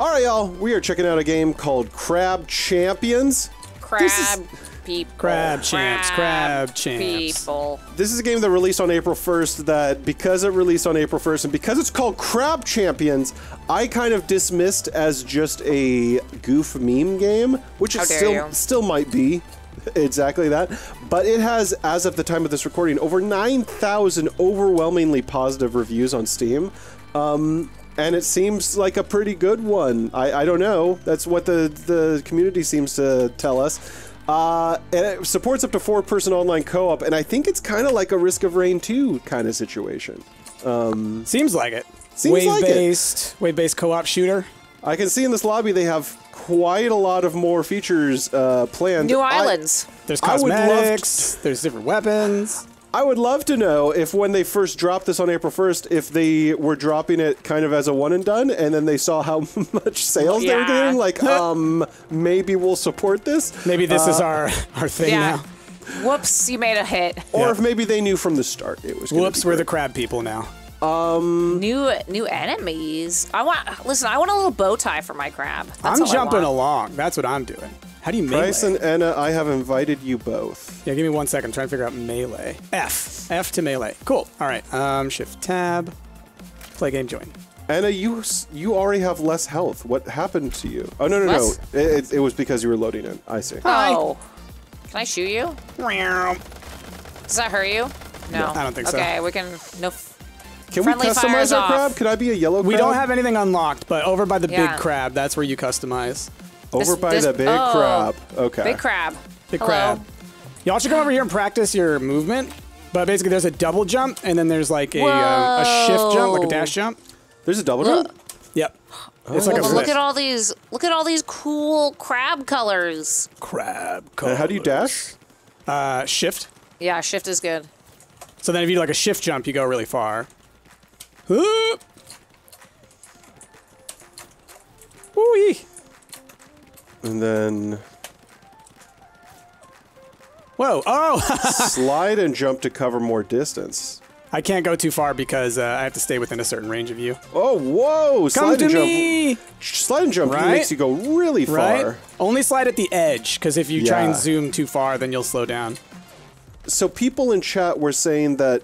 All right, y'all. We are checking out a game called Crab Champions. This is- Crab people. Crab champs, crab champs. People. This is a game that released on April 1st that because it released on April 1st and because it's called Crab Champions, I kind of dismissed as just a goof meme game, which How it still you. still might be. Exactly that. But it has, as of the time of this recording, over 9,000 overwhelmingly positive reviews on Steam. Um, and it seems like a pretty good one. I, I don't know. That's what the, the community seems to tell us. Uh, and it supports up to four person online co op, and I think it's kind of like a Risk of Rain 2 kind of situation. Seems like it. Seems wave like it. based, wave based co-op shooter. I can see in this lobby they have quite a lot of more features uh, planned. New I- islands. There's I would love cosmetics. There's different weapons. I would love to know if when they first dropped this on April 1st, if they were dropping it kind of as a one and done, and then they saw how much sales they were getting. Like, um, maybe we'll support this. Maybe this Uh, is our our thing Yeah. now. Whoops, you made a hit. Or Yeah. if maybe they knew from the start it was. Whoops, be we're the crab people now. Um, new new enemies. I want listen, I want a little bow tie for my crab. That's I'm jumping along. That's what I'm doing. How do you melee? Bryce and Anna, I have invited you both. Yeah, give me one second. I'm trying to figure out melee. F. F to melee. Cool. All right. Um, shift tab. Play game join. Anna, you you already have less health. What happened to you? Oh no no Less? no! It, it, it was because you were loading in. I see. Oh. Can I shoot you? Does that hurt you? No. I don't think so. Okay, we can no f- Can we friendly fires customize our off. crab? Can I be a yellow crab? We don't have anything unlocked, but over by the Yeah. big crab, that's where you customize. Over this- by this- the big oh. crab. Okay. big crab. Big Hello. crab. Y'all should come over here and practice your movement. But basically, there's a double jump, and then there's like a, um, a shift jump, like a dash jump. There's a double jump. Yep. It's like a Well, look at all these look at all these cool crab colors. crab. And how do you dash? Uh, shift. Yeah, shift is good. So then if you do like a shift jump, you go really far. Whoop. Woo-wee. And then Whoa. Oh! slide and jump to cover more distance. I can't go too far because uh, I have to stay within a certain range of you. Oh whoa! Come slide to and jump. me! Slide and jump Right? makes you go really far. Right? far. Only slide at the edge, because if you try and zoom too far, then you'll slow down. So people in chat were saying that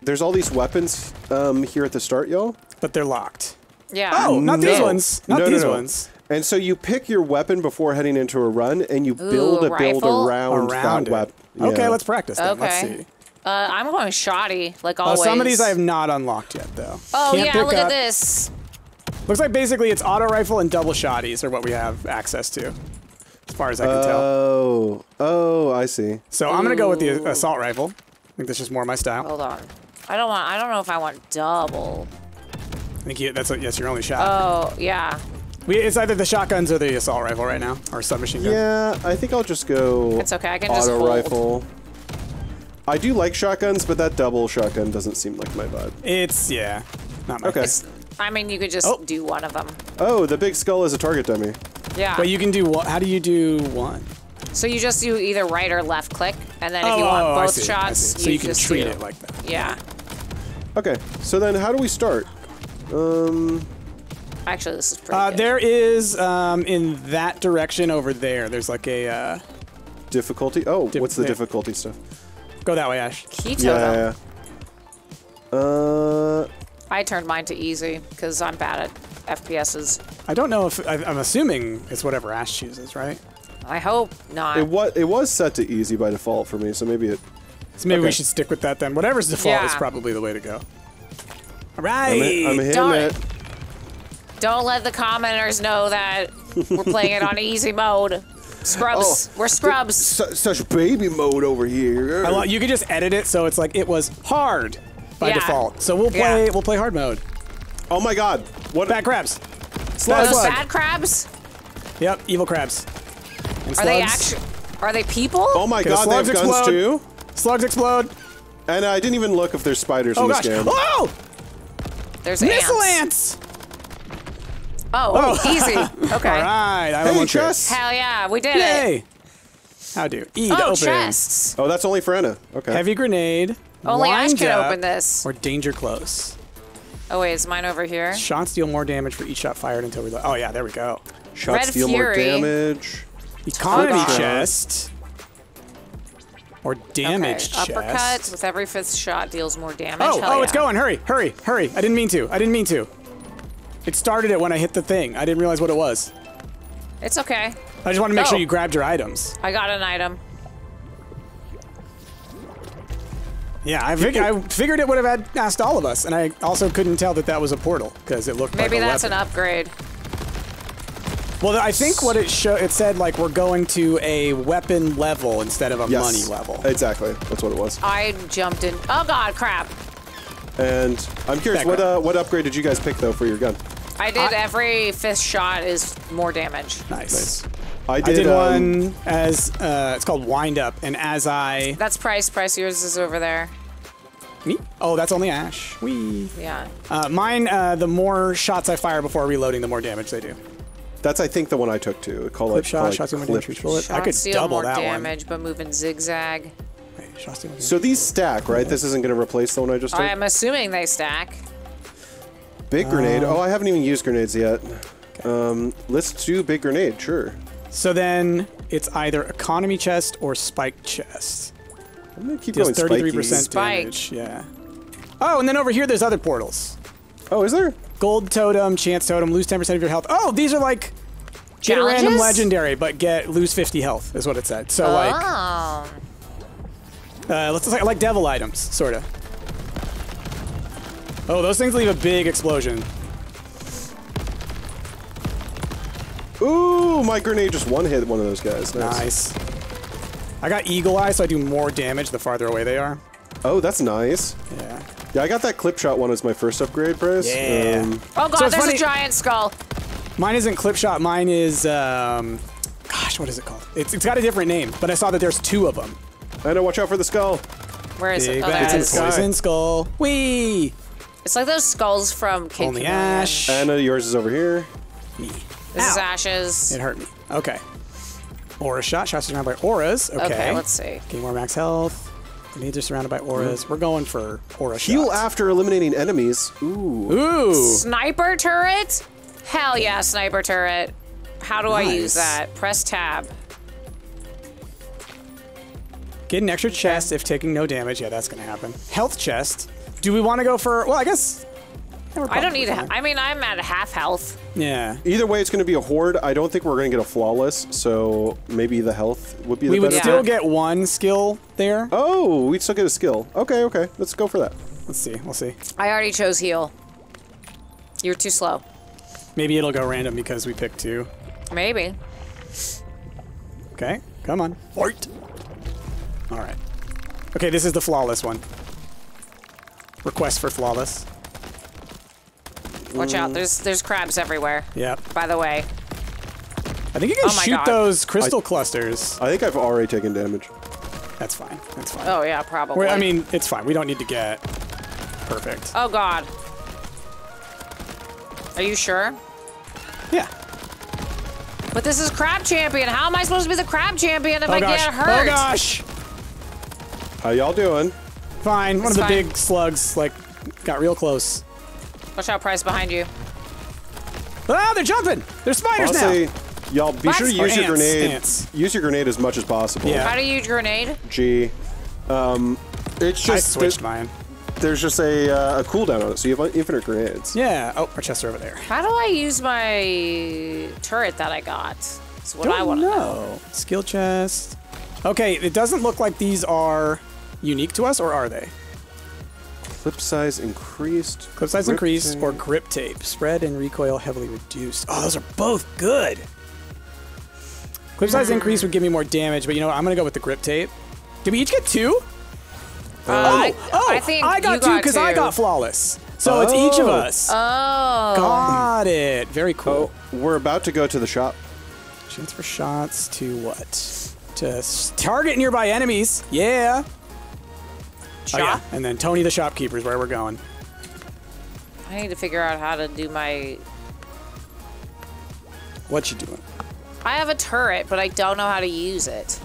there's all these weapons um, here at the start, y'all. But they're locked. Yeah. Oh, not these ones. Not No, no, these no. ones. And so you pick your weapon before heading into a run, and you build a a build rifle? around, Around that it. weapon. Okay, let's practice then. Let's Okay. see. Uh, I'm going shoddy, like Oh, always. some of these I have not unlocked yet, though. Oh Can't yeah, look up- at this. Looks like basically it's auto rifle and double shotties are what we have access to, as far as I can tell. Oh, oh, I see. So I'm gonna go with the assault rifle. I think that's just more my style. Hold on. I don't want. I don't know if I want double. I think you, that's that's your only shot. Oh yeah. We, it's either the shotguns or the assault rifle right now, or submachine gun. Yeah, I think I'll just go. It's okay, I can just auto rifle. I do like shotguns, but that double shotgun doesn't seem like my vibe. It's yeah, not my. Okay. It's, I mean, you could just Oh. do one of them. Oh, the big skull is a target dummy. Yeah. But you can do what? How do you do one? so you just do either right or left click, and then if oh, you want oh, both see, shots, see. So you, can just treat do- it like that. Yeah. Okay, so then how do we start? Um, Actually, this is pretty Uh, good. there is um, in that direction over there. There's like a uh, difficulty. Oh, Dif- what's the yeah. difficulty stuff? go that way, Ash. Key Yeah, yeah, yeah. Uh, I turned mine to easy because I'm bad at FPSs. I don't know if I, I'm assuming it's whatever Ash chooses, right? I hope not. it was it was set to easy by default for me, so maybe it. So maybe we should stick with that then. Whatever's default is probably the way to go. All right. I'm, right. I'm hitting Darn it. It. Don't let the commenters know that we're playing it on easy mode. Scrubs. Oh, we're scrubs. Su- such baby mode over here. I lo- you could just edit it so it's like it was hard by Yeah. default. So we'll play Yeah. we'll play hard mode. oh my god! What? Bad crabs. Are Slug, those slug. bad crabs? Yep, evil crabs. And Are they slugs. actually? Are they people? Oh my Okay, god! They have slugs guns explode. too. Slugs explode. And I didn't even look if there's spiders Oh in this gosh. game. Oh! There's Missile ants. ants! Oh, oh. easy. Okay. All right, I Hey, won't chest! Hell yeah, we did it. Yay! How do? E to Oh, open. chests. Oh, that's only for Anna. Okay. Heavy grenade. Only Ash wind can up, open this. Or danger close. Oh wait, is mine over here? Shots deal more damage for each shot fired until reload. Oh yeah, there we go. Shots Red deal more damage. Economy God. chest. Or damage okay. Uppercut with every fifth shot deals more damage. Oh, Hell oh, it's going. Hurry, hurry, hurry. I didn't mean to. I didn't mean to. It started it when I hit the thing. I didn't realize what it was. It's okay. I just want to make sure you grabbed your items. I got an item. Yeah, I, fig- I figured it would have had asked all of us, and I also couldn't tell that that was a portal because it looked Maybe like a that's an upgrade. Well, I think what it show it said like we're going to a weapon level instead of a Yes. money level. Exactly. That's what it was. I jumped in. Oh god, crap. And I'm curious, what uh, what upgrade did you guys pick though for your gun? I did every fifth shot is more damage. Nice. I I did, did um, one as uh, it's called wind up, and as I That's price. Price yours is over there. me oh that's only Ash. We Yeah. uh, mine uh, the more shots I fire before reloading, the more damage they do. That's I think the one I took too. Call Clip it shot, call shots deal more clip. damage for each bullet. I could Shots deal double more that damage, but moving zigzag. One. Wait, shots deal more damage. So these stack, right? This isn't going to replace the one I just took. I am assuming they stack. Big grenade. Um, oh, I haven't even used grenades yet. Um, let's do big grenade. Sure. So then it's either economy chest or spike chest. I'm gonna keep Deals going thirty-three spiky. percent Spike. damage. Yeah. Oh, and then over here there's other portals. Oh, is there? Gold totem, chance totem, lose ten percent of your health. Oh, these are like get a random legendary, but get lose fifty health is what it said. So like oh. Uh, let's like, like devil items, sort of. Oh, those things leave a big explosion. Ooh, my grenade just one hit one of those guys. Nice. Nice. I got eagle eye, so I do more damage the farther away they are. Oh, that's nice. Yeah. Yeah, I got that clip shot one as my first upgrade price. Yeah. Um, Oh god, So there's funny- a giant skull. Mine isn't clip shot. Mine is, um, gosh, what is it called? It's, it's got a different name, but I saw that there's two of them. I know. Watch out for the skull. Where is Big it? Oh, there bad in the poison skull. Whee! It's like those skulls from Kid Only Chameleon. Ash. Anna, yours is over here. Me. This is Ow. Ashes. It hurt me. Okay. Aura shot. Shots surrounded by auras. Okay. Okay, let's see. Gain more max health. Needs are surrounded by auras. Mm. We're going for aura Heal shots. after eliminating enemies. Ooh. Ooh. Sniper turret? Hell yeah, sniper turret. How do I use that? Press tab. Get an extra chest if taking no damage. Yeah, that's gonna happen. Health chest. Do we want to go for? Well, I guess. yeah, I don't need. I mean, I'm at half health. Yeah. Either way, it's going to be a horde. I don't think we're going to get a flawless, so maybe the health would be the We would better. Yeah. still get one skill there. Oh, we'd still get a skill. Okay, okay. Let's go for that. Let's see. We'll see. I already chose heal. You're too slow. Maybe it'll go random because we picked two. Maybe. Okay. Come on. Fight. All right. Okay, this is the flawless one. Request for flawless. Watch Mm. out. There's there's crabs everywhere. Yep. By the way. I think you can Oh shoot God. those crystal clusters. I think I've already taken damage. That's fine. That's fine. Oh yeah, probably. We're- I mean, it's fine. We don't need to get perfect. Oh god. Are you sure? Yeah. But this is crab champion. How am I supposed to be the crab champion if Oh I gosh. get hurt? Oh gosh. How y'all doing? Fine. One of the fine. big slugs like got real close. Watch out, Price behind you. Ah, they're jumping. They're spiders now. Honestly, y'all be What? sure to use your ants, grenade. ants. Use your grenade as much as possible. Yeah. How do you use grenade? G. Um, it's I just switched there- mine. there's just a, uh, a cooldown on it, so you have infinite grenades. Yeah. Oh, our chests are over there. How do I use my turret that I got? That's what I Don't want to know. know. Skill chest. Okay, it doesn't look like these are unique to us, or are they? Clip size increased. Clip size increased tape. or grip tape. Spread and recoil heavily reduced. Oh, those are both good. Clip size increase would give me more damage, but you know what? I'm gonna go with the grip tape. Did we each get two? Uh, I, oh, I think I got you two because I got flawless. So it's each of Oh. us. Oh. got it. Very cool. Oh, we're about to go to the shop. Chance for shots to what? To target nearby enemies. Yeah. Oh, yeah. And then Tony the shopkeeper is where we're going. I need to figure out how to do my. What you doing? I have a turret, but I don't know how to use it.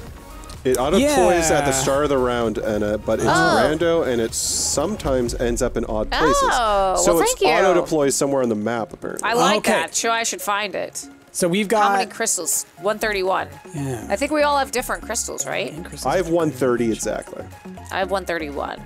It auto deploys at the start of the round, and uh, but it's Oh. rando, and it sometimes ends up in odd places. Oh, so well, it's thank you. auto deploys somewhere on the map, apparently. I like Okay. that. Sure, I should find it. So we've got. How many crystals? 131. Yeah. I think we all have different crystals, right? I have 130 exactly. I have 131.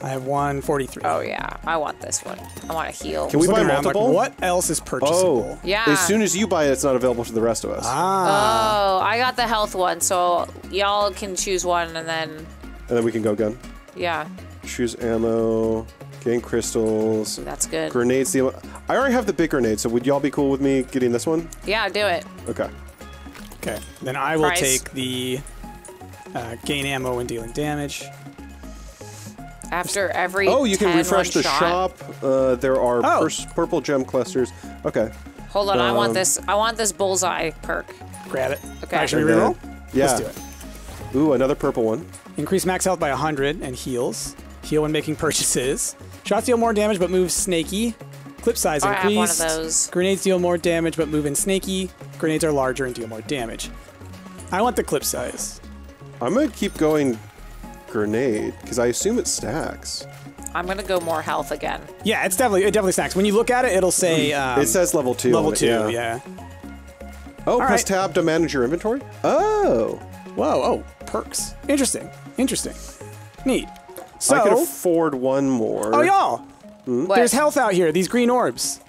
I have 143. Oh yeah, I want this one. I want to heal. Can we Looking buy around, like, multiple? what else is purchasable? Oh, Yeah. As soon as you buy it, it's not available to the rest of us. Ah. Oh, I got the health one, so y'all can choose one, and then and then we can go gun. yeah, Choose ammo, gain crystals, that's good. grenades. The I already have the big grenade, so would y'all be cool with me getting this one? Yeah, do it. Okay. Okay. Then I will Price. take the uh, gain ammo when dealing damage. After every Oh, you can 10 refresh the shot. shop. Uh, there are Oh. purple gem clusters. Okay. Hold on, I want Um, this. I want this bullseye perk. Grab it. Okay. Alright, should we reroll? Yeah. Let's do it. Ooh, another purple one. Increase max health by 100 and heals. Heal when making purchases. Shots deal more damage but move snaky. Clip size I have one of increased. those. Grenades deal more damage but move in snaky. Grenades are larger and deal more damage. I want the clip size. I'm gonna keep going grenade because I assume it stacks. I'm gonna go more health again. Yeah, it's definitely it definitely stacks. When you look at it, it'll say um, it says level two. level on it, two. yeah. Yeah. Oh, press right. tab to manage your inventory. Oh, Whoa. Oh, perks. Interesting. Interesting. Neat. So, I can afford one more. oh y'all, What? there's health out here. These green orbs.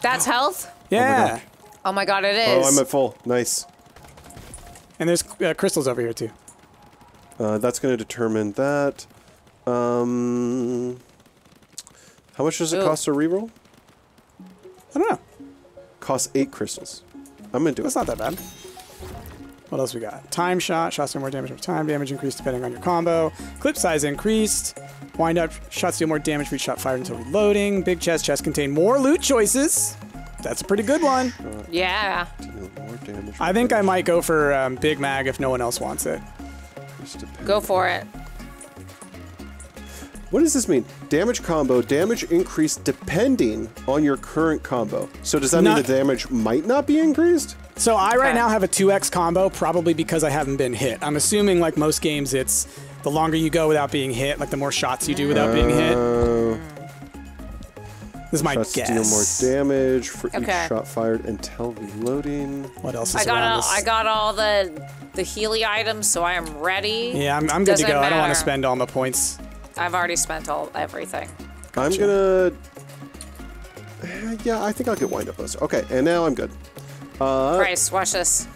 That's health. Yeah. gosh. Oh my god, it is. Oh. I'm at full. Nice. and there's uh, crystals over here too. Uh, that's going to determine that. Um, how much does it Ooh. cost to reroll? I don't know. Costs eight crystals. I'm gonna do That's it. not that bad. What else we got? Time shot. Shots deal more damage over time. Damage increased depending on your combo. Clip size increased. Wind up. Shots deal more damage for each shot fired until reloading. Big chest. chest contain more loot choices. That's a pretty good one. yeah. Deal more damage. I think I might go for um, Big Mag if no one else wants it. Go for it. What does this mean? Damage combo, damage increase depending on your current combo. So does that mean the damage might not be increased? So I right Okay. now have a 2x combo, probably because I haven't been hit. I'm assuming, like most games, it's the longer you go without being hit, like the more shots you do without being hit. Uh, This is my shots guess. deal more damage for Okay. each shot fired until reloading. What else is I got around all, us? I got all the the Healy items, so I am ready. Yeah, I'm, I'm good to Doesn't go. I don't want to spend all my points. I've already spent all everything. I'm gonna. Eh, Yeah, I think I'll get wind up list. Okay, and now I'm good. Uh, Bryce, watch this.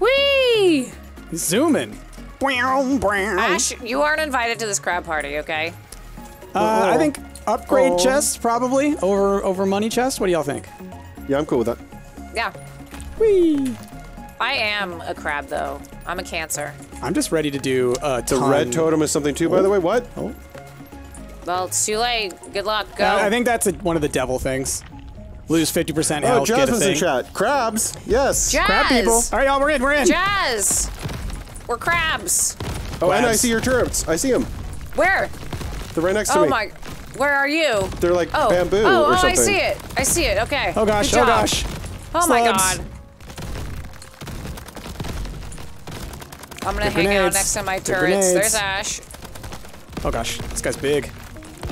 Whee! Zooming. Brown, brown. Ash, you aren't invited to this crab party, okay? Uh, I think upgrade Oh. chests probably over over money chest. What do y'all think? Yeah, I'm cool with that. Yeah. Whee! I am a crab though. I'm a cancer. I'm just ready to do a The ton. red totem is something too, by the way. What? Oh. Well, it's too late. Good luck. Go. Uh, I think that's a, one of the devil things. Lose 50% Oh, health, get a Jasmine's in thing. chat. Crabs. Yes. Jazz. Crab people. All right, y'all, we're in, we're in. Jazz. We're crabs. oh, and I see your turrets. I see them. Where? They're right next to me. Oh me. my. Where are you? They're like Oh. bamboo oh, or oh. I see it. I see it. Okay. Oh gosh, Good oh job. gosh. Oh my god. I'm gonna Good hang out next to my turrets. There's Ash. Oh gosh, this guy's big.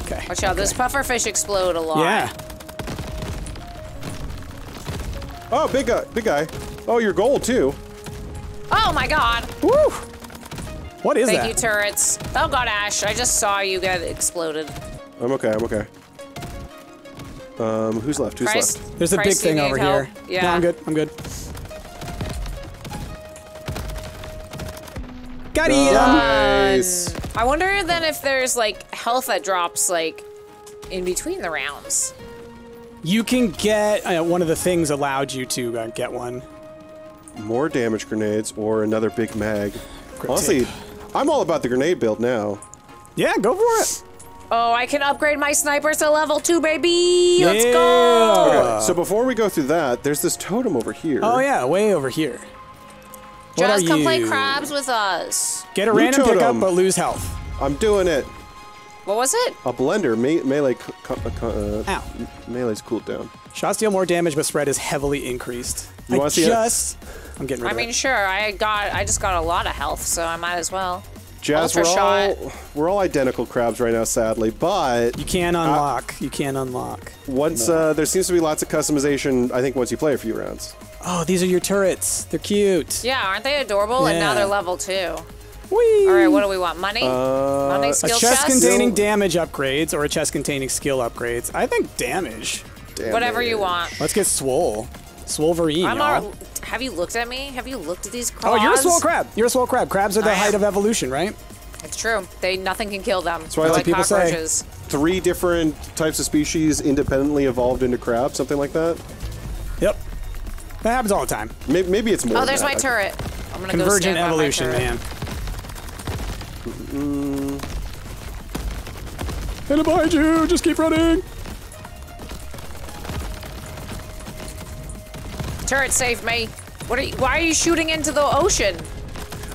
Okay. Watch out, those pufferfish explode a lot. Yeah. Oh, big guy. Big guy. Oh, you're gold too. Oh my god. Woo! What is Thank that? Thank you, turrets. Oh god, Ash, I just saw you get exploded. I'm okay. I'm okay. Um, who's left? Who's Price, left? There's a Price, big thing over help? here. Yeah. No, I'm good. I'm good. Got him. Nice. I wonder then if there's like health that drops like in between the rounds. You can get uh, one of the things allowed you to uh, get one. More damage grenades or another big mag. Grip Honestly, tape. I'm all about the grenade build now. Yeah, go for it. Oh, I can upgrade my snipers to level two, baby. Let's Yeah. go. Okay, so before we go through that, there's this totem over here. Oh yeah, way over here. What Just are come play crabs with us. Get a Blue random totem. pickup, but lose health. I'm doing it. What was it? A blender. Me- melee. Co- co- co- uh, Ow. Melee's cooled down. Shots deal more damage, but spread is heavily increased. You I wanna see it? just. I'm getting rid I of mean, it. sure. I got. I just got a lot of health, so I might as well. Jazz, Ultra we're all we're all identical crabs right now, sadly. But You can unlock. you can unlock. once uh, there seems to be lots of customization. I think once you play a few rounds. Oh, these are your turrets. They're cute. Yeah, aren't they adorable? And now they're level two. Whee! All right, what do we want? Money? Uh, Money, a skill chest chest? containing damage upgrades or a chest containing skill upgrades. I think damage. Damn Whatever you want. Let's get swole. Swoleverine, I'm y'all. have you looked at me? Have you looked at these crabs? Oh, you're a swole crab. You're a swole crab. Crabs are the I height am. of evolution, right? It's true. They nothing can kill them. That's why I like like people say. Three different types of species independently evolved into crabs, something like that. Yep. That happens all the time. Maybe, maybe it's more. Oh, than there's that. my turret. I'm gonna go Convergent stand by my evolution, turret. Man. Hit behind you. Just keep running. Turret saved me. What are you, why are you shooting into the ocean?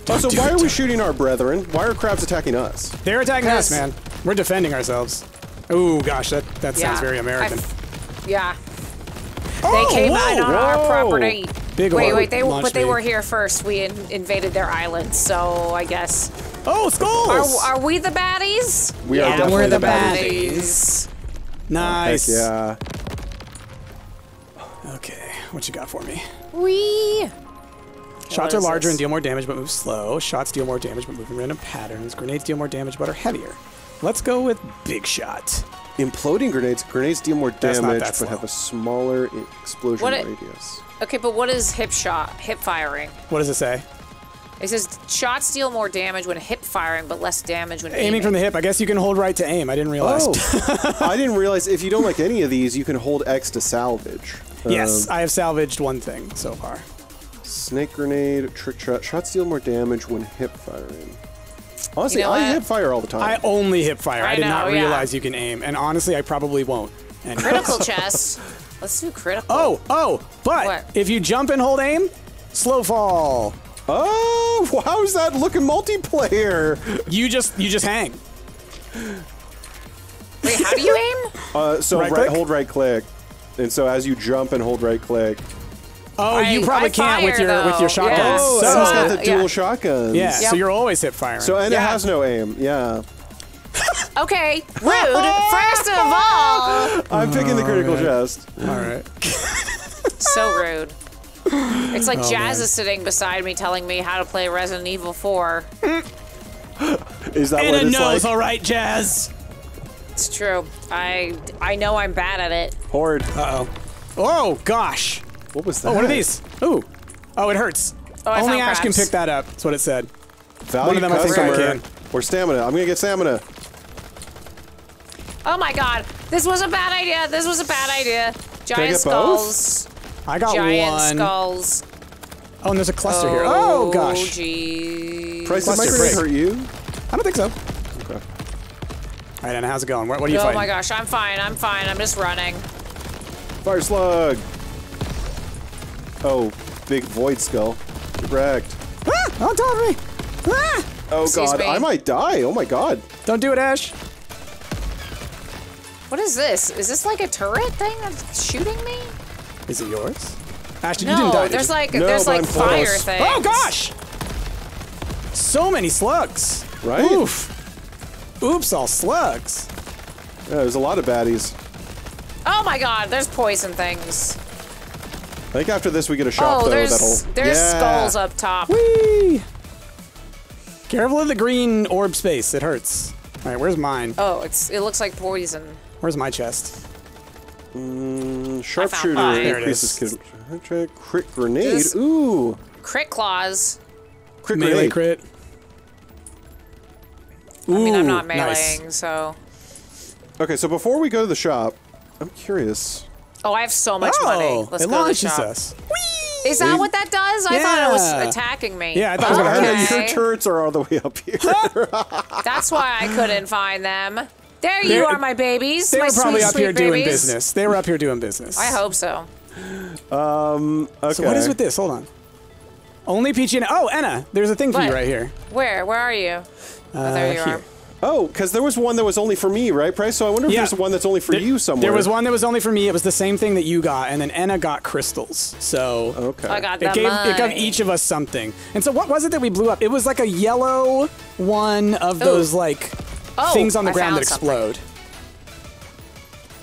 Oh, so why are we shooting our brethren? Why are crabs attacking us? They're attacking us, 'Cause- man. We're defending ourselves. Oh gosh, that that sounds very American. I- yeah. Oh, They came whoa, out on our property. Big wait, wait, they launch but they me. were here first. We in, invaded their island, so I guess. Oh, Are, skulls! are we the baddies? We are definitely we're the the baddies. baddies. nice. Oh, heck yeah. Okay, what you got for me? Wee. Shots are larger this? and deal more damage but move slow. Shots deal more damage but move in random patterns. Grenades deal more damage but are heavier. Let's go with Big Shot. Imploding grenades. Grenades deal more damage, but have a smaller explosion What it- radius. Okay, but what is hip shot? Hip firing. What does it say? It says shots deal more damage when hip firing, but less damage when Aiming aiming. from the hip. I guess you can hold right to aim. I didn't realize. Oh, I didn't realize if you don't like any of these, you can hold X to salvage. yes, Um, I have salvaged one thing so far. snake grenade, trick shot. Shots deal more damage when hip firing. Honestly, You know I what? hip fire all the time. I only hip fire. I, I did know, not yeah. realize you can aim, and honestly, I probably won't. anyways. Critical chest. Let's do critical. Oh, oh, but What? if you jump and hold aim, slow fall. Oh, how's that looking multiplayer? You just you just hang. Wait, how do you aim? Uh, so Right right, hold right click, and so as you jump and hold right click. Oh, I- you probably I can't with fire, your with your shotgun. Yeah. Oh, So- and it's got the Yeah. dual shotguns. yeah, so you're always hip firing. So and it has no aim. Yeah, Okay, rude. First of all, I'm picking the critical man. chest. all right. so rude. It's like Jazz Oh, man. is sitting beside me telling me how to play Resident Evil 4. Is that And what a it's nose, like? all right, Jazz. It's true. I I know I'm bad at it. Horde. Uh oh. Oh gosh. What was that? Oh, what are these? Ooh. Oh, it hurts. Oh, Only found Ash can pick that up. That's what it said. Value One of them I think I customer can. or stamina. I'm gonna get stamina. Oh my god, this was a bad idea. This was a bad idea. Giant get both? Skulls. I got Giant one. skulls. Oh, and there's a cluster here. Oh gosh. jeez. Price of my Cluster grenade hurt you? I don't think so. Okay. All right, Anna, how's it going? What, what are you Oh fighting? my gosh, I'm fine. I'm fine. I'm just running. Fire slug. Oh, big void skull. Get wrecked. Ah, on top of me. Ah! Oh Excuse god, me. I might die. Oh my god. Don't do it, Ash. What is this? Is this like a turret thing that's shooting me? Is it yours? Ash, you didn't die. did there's you? like No, there's like I'm fire close. things. Oh gosh! So many slugs. Right? Oof. Oops, all slugs. Yeah, there's a lot of baddies. Oh my god, there's poison things. I think after this we get a shop Oh, though there's that'll. there's yeah. skulls up top. Whee! Careful of the green orb space. It hurts. All right, where's mine? Oh, it's it looks like poison. Where's my chest? Mm, Sharpshooter mine. There it increases is. kid- crit grenade. This- Ooh, Crit claws. crit Melee grenade. crit. I mean, I'm Ooh, not nice. so. Okay, so before we go to the shop, I'm curious. Oh, I have so much oh, money. Let's go to the shop. us. Is that what that does? I thought it was attacking me. Yeah, I thought it was gonna hurt Hannah, you. your turrets are all the way up here. That's why I couldn't find them. There you They're- are, my babies. They my were probably sweet, up sweet here doing babies. business. They were up here doing business. I hope so. Um, okay. So what is with this? Hold on. Only Peachy and oh, Enna, there's a thing for you right here. Where? Where are you? oh, there Uh, you here. are. Oh, because there was one that was only for me, right, Price? So I wonder if Yeah. there's one that's only for you somewhere. There was one that was only for me. It was the same thing that you got, and then Enna got crystals. So Okay. I got it gave it gave each of us something. And so what was it that we blew up? It was like a yellow one of those like Oh, things on the I ground that found something. explode.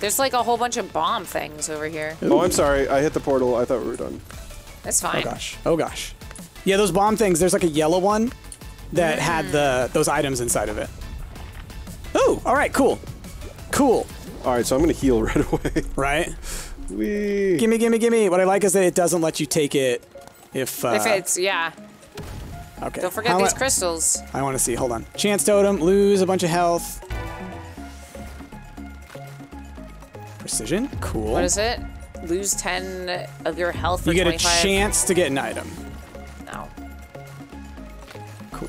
There's like a whole bunch of bomb things over here. Oh, I'm sorry. I hit the portal. I thought we were done. That's fine. Oh gosh. Oh gosh. Yeah, those bomb things. There's like a yellow one that had the those items inside of it. Oh, all right, cool, cool. All right, so I'm gonna heal right away. Right? Wee. Gimme, gimme, gimme. What I like is that it doesn't let you take it if. Uh, If it's yeah, okay. don't forget How these mu- crystals. I want to see. Hold on. Chance totem. Lose a bunch of health. Precision. Cool. What is it? Lose ten of your health for You get a chance to get an item. No. Cool.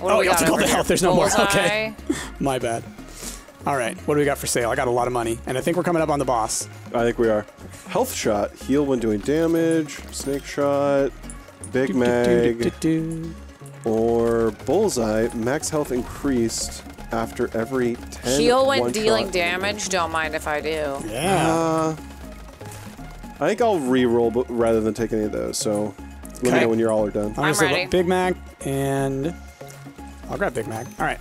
What Oh, we you have got to go over health, there's no more. Okay. My bad. All right. What do we got for sale? I got a lot of money, and I think we're coming up on the boss. I think we are. Health shot. Heal when doing damage. Snake shot. Big mag. Or bullseye. Max health increased after every 10 Heal when dealing damage. Don't mind if I do. Yeah. Uh, I think I'll re-roll rather than take any of those. So let me know when you're all are done. All right, I'm ready. Big Mag and I'll grab Big Mag. All right.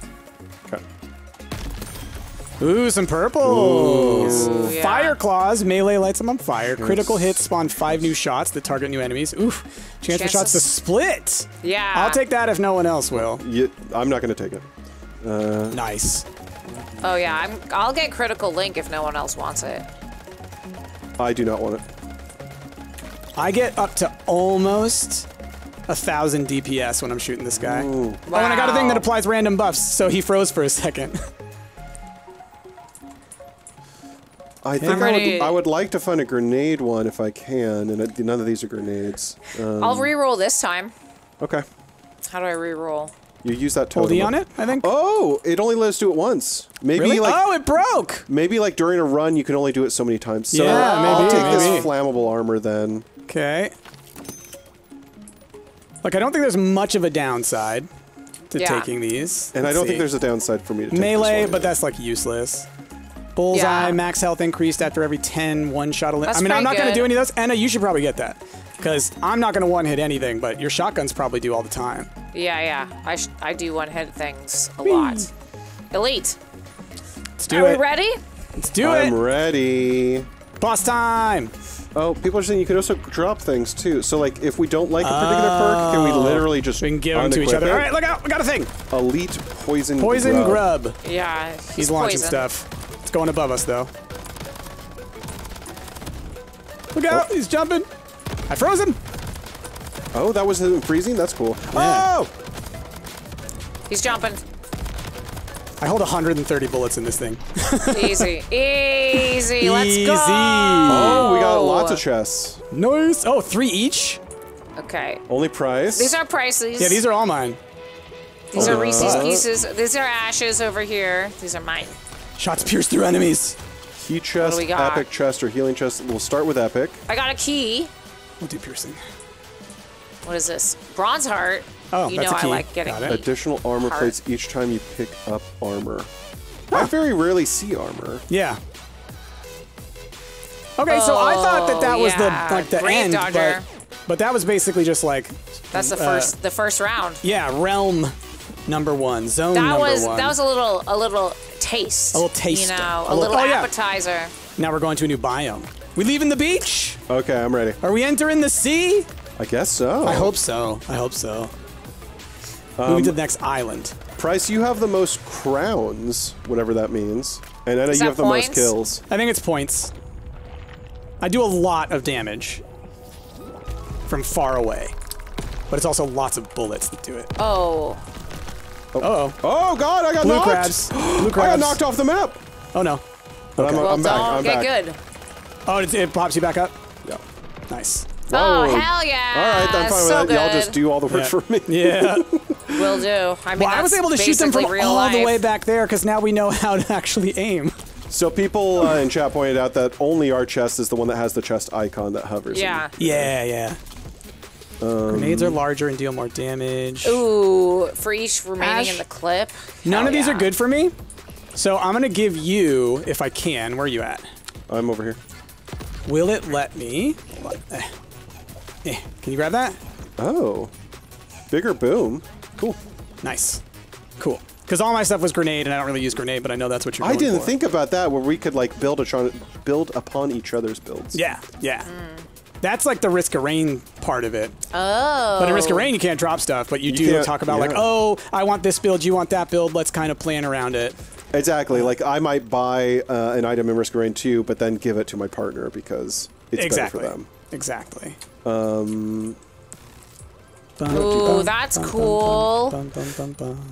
Okay. Ooh, some purples. Ooh, yeah. Fire claws, melee lights them on fire. Critical hits spawn five new shots that target new enemies. Oof. Chance, for shots to to split. Yeah. I'll take that if no one else will. You, I'm not going to take it. Uh, nice. Oh yeah, I'm. I'll get critical link if no one else wants it. I do not want it. I get up to almost a thousand DPS when I'm shooting this guy. Ooh. Oh, and I got a thing that applies random buffs, so he froze for a second. I think I would, I would like to find a grenade one if I can, and it, none of these are grenades. Um, I'll re-roll this time. okay. How do I re-roll? You use that Hold totem. E on it, I think. Oh, it only lets us do it once. Maybe really? like oh, it broke. maybe like during a run you can only do it so many times. So Yeah, maybe. I'll take maybe. this flammable armor then. Okay. Like, I don't think there's much of a downside to Yeah. taking these. And I Let's don't see. think there's a downside for me to take melee, this one. but that's like useless. Bullseye, Yeah. max health increased after every 10 one shot. Elim- That's I mean, I'm not going to do any of those. Anna, you should probably get that. Because I'm not going to one hit anything, but your shotguns probably do all the time. Yeah, yeah. I sh- I do one hit things a lot. Elite. Let's do Are it. we ready? Let's do it. I'm ready. Boss time. Oh, people are saying you could also drop things too. So like, if we don't like a particular perk, can we oh. literally just Oh. We can give them to each other. it? All right, look out. We got a thing. Elite poison. Poison grub. Yeah. He's launching poison. stuff. It's going above us, though. Look out. He's jumping. I froze him. Oh, that was him freezing. That's cool. Yeah. Oh, He's jumping. I hold 130 bullets in this thing. Easy. Easy. Let's Easy. go. oh, we got lots of chests. Nice. Oh, three each? Okay. Only price. These are prices. Yeah, these are all mine. These are Uh, Reese's Pieces. These are ashes over here. These are mine. Shots pierce through enemies. Key chest, epic chest, or healing chest. We'll start with epic. I got a key. We'll do piercing. What is this? Bronze heart. Oh, you that's know a key. I like getting Got it. Additional armor Heart. plates each time you pick up armor. I very rarely see armor. Yeah. Okay, so I thought that that was Oh, yeah. the like the Grave end, but but that was basically just like That's the uh, first. the first round. yeah, realm number one, zone That number was one. that was a little a little taste. A little taste. You know, A a, little- little oh, yeah. appetizer. now we're going to a new biome. We leaving the beach? Okay, I'm ready. Are we entering the sea? I guess so. I hope so. I hope so. Um, Moving to the next island. Price, you have the most crowns, whatever that means. And Anna, Is you that have the most kills. I think it's points. I do a lot of damage from far away, but it's also lots of bullets that do it. Oh, Uh-oh. Oh God, I got Blue knocked. crabs. Blue I got knocked off the map. Oh no. But I'm, Okay. well, I'm back. I'm get back. good. Oh, it, it pops you back up. Yeah. Nice. Oh, Whoa. hell yeah! All right, I'm fine so with that. Y'all just do all the work Yeah. for me. Yeah. Will do. I mean, well, I was able to shoot them from all life. the way back there because now we know how to actually aim. So people uh, in chat pointed out that only our chest is the one that has the chest icon that hovers. Yeah. Yeah, yeah. Grenades are larger and deal more damage. Ooh, for each remaining Ash? in the clip. None Hell of these yeah. are good for me. So I'm gonna give you, if I can, where are you at? I'm over here. Will it let me? Eh. Eh. Can you grab that? Oh, bigger boom. Cool. Nice. Cool. Because all my stuff was grenade, and I don't really use grenade, but I know that's what you're I didn't for. think about that where we could like build a build upon each other's builds. Yeah, yeah. That's like the risk of rain part of it. Oh. But in Risk of Rain, you can't drop stuff, but you, do can't- talk about like, oh, I want this build, you want that build. Let's kind of plan around it. Exactly. Like I might buy uh, an item in Risk of Rain 2, but then give it to my partner because it's exactly. better for them. Exactly. Um, Ooh, that's cool. Bum, bum, bum, bum.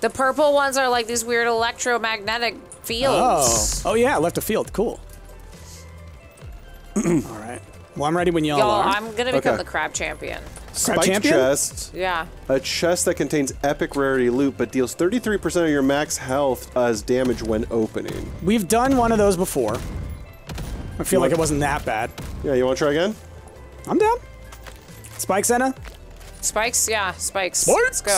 The purple ones are like these weird electromagnetic fields. Oh, oh yeah, left a field. Cool. All right. Well, I'm ready when y'all Y'all, are. I'm gonna become Okay. the crab champion. spiked champion? chest. Yeah. A chest that contains epic rarity loot, but deals 33% of your max health as damage when opening. We've done one of those before. I feel like What? it wasn't that bad. Yeah, you want to try again? I'm down. Spike Senna. Spikes? Yeah, spikes. Let's go.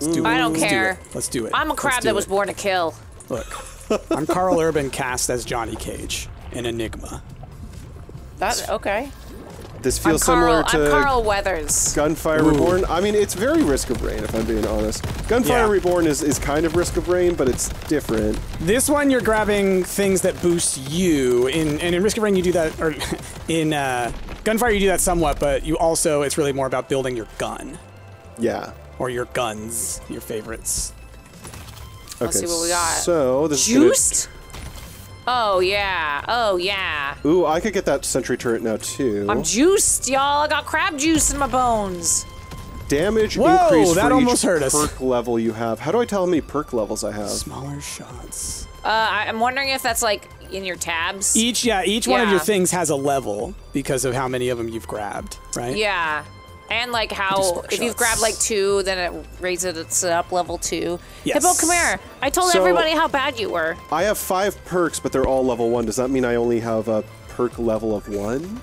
Let's do it. I don't Let's care. it. Let's do it. I'm a crab do that was born to kill. Look, I'm Karl Urban cast as Johnny Cage in Enigma. That okay. This I'm feels Carl. similar I'm to Carl Weathers. Gunfire Reborn. I mean, it's very Risk of Rain, if I'm being honest. Gunfire Yeah. Reborn is, is kind of Risk of Rain, but it's different. This one, you're grabbing things that boost you. In and in Risk of Rain, you do that, or in uh, Gunfire, you do that somewhat, but you also it's really more about building your gun Yeah. or your guns, your favorites. Okay, Let's see what we got. So this is gonna- Juiced? Oh yeah. Oh yeah. Ooh, I could get that sentry turret now too. I'm juiced, y'all. I got crab juice in my bones. Damage Whoa, increase that for almost each hurt us. perk level you have. How do I tell how many perk levels I have? Smaller shots. Uh, I- I'm wondering if that's like in your tabs. Each yeah, each one of your things has a level because of how many of them you've grabbed, right? Yeah. And like how spark if you've grabbed like two, then it raises it up level two. Yes. Hippo, come here. I told So- everybody how bad you were. I have five perks, but they're all level one. Does that mean I only have a perk level of one?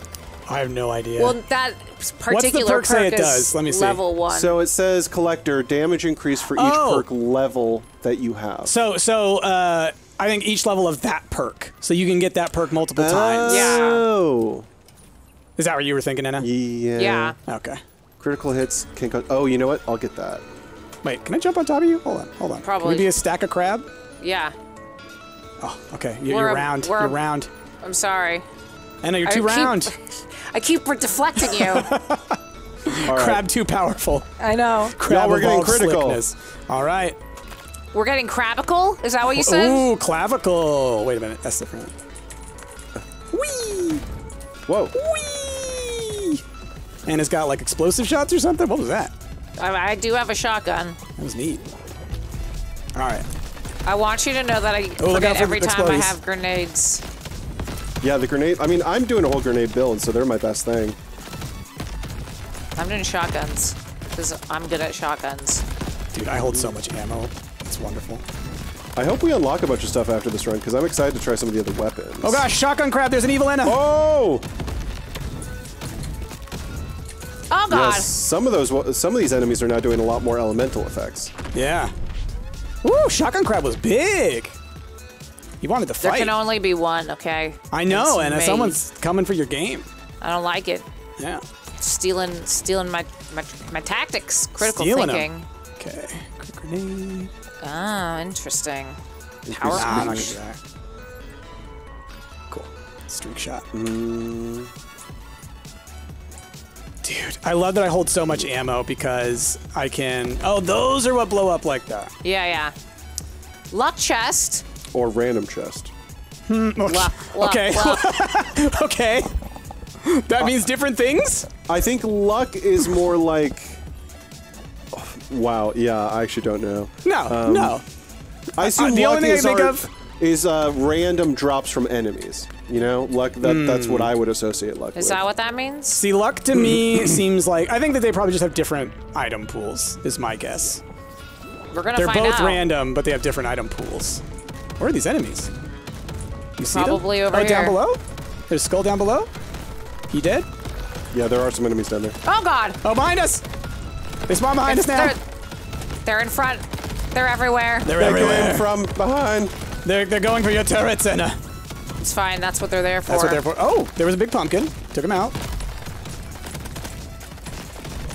I have no idea. Well, that particular perk say it is does? Let me see. level one. So it says collector damage increase for each Oh. perk level that you have. so so uh, I think each level of that perk, so you can get that perk multiple times. Yeah. Oh. Is that what you were thinking, Anna? Yeah. yeah. Okay. Critical hits can co- Oh, you know what? I'll get that. Wait, can I jump on top of you? Hold on, hold on. Can Probably. we be a stack of crab? Yeah. Oh, okay. You're, you're a- round. we're a- You're round. I'm sorry. Anna, you're I too keep- round. I keep deflecting you. All right. Crab too powerful. I know. Crab we're getting critical. slickness. All right. We're getting crabicle? Is that what you said? Ooh, clavicle. Wait a minute. That's different. Whee! Whoa. Whee! And it's got like explosive shots or something? What was that? I, I do have a shotgun. That was neat. All right. I want you to know that I Oh, forget for every the time I have grenades. Yeah, the grenade. I mean, I'm doing a whole grenade build, so they're my best thing. I'm doing shotguns because I'm good at shotguns. Dude, I hold so much ammo. It's wonderful. I hope we unlock a bunch of stuff after this run, because I'm excited to try some of the other weapons. Oh gosh, shotgun crab, there's an evil Enna. Oh! Oh god. Yes, some of those, some of these enemies are now doing a lot more elemental effects. Yeah. Ooh, shotgun crab was big. You wanted to fight. There fight. can only be one, okay? I know, It's and me. someone's coming for your game. I don't like it. Yeah. Stealing, stealing my my, my tactics. Critical Stealing 'em. thinking. Okay. Quick grenade. Oh, interesting. Power Nah, I'm not gonna punch. do that. Cool. Streak shot. Mm. Dude, I love that I hold so much ammo because I can. Oh, those are what blow up like that. Yeah, yeah. Luck chest. Or random chest. Luck, luck, Okay. luck. okay. That means different things? I think luck is more like. Wow, yeah, I actually don't know. No, no. I assume Uh, the luck only thing I is, think of- is uh, random drops from enemies. You know, luck. That, That's what I would associate luck Is with. that what that means? See, luck to me seems like I think that they probably just have different item pools. Is my guess. We're gonna They're find both out. random, but they have different item pools. Where are these enemies? You see Probably them? over oh, down below. There's a skull down below. He dead? Yeah, there are some enemies down there. Oh God! Oh, behind us! They spawn behind us now. They're, they're in front. They're everywhere. They're They everywhere. came from behind. They're, they're going for your turret, and uh, It's fine. That's what they're there for. that's what they're for. Oh, there was a big pumpkin. Took him out.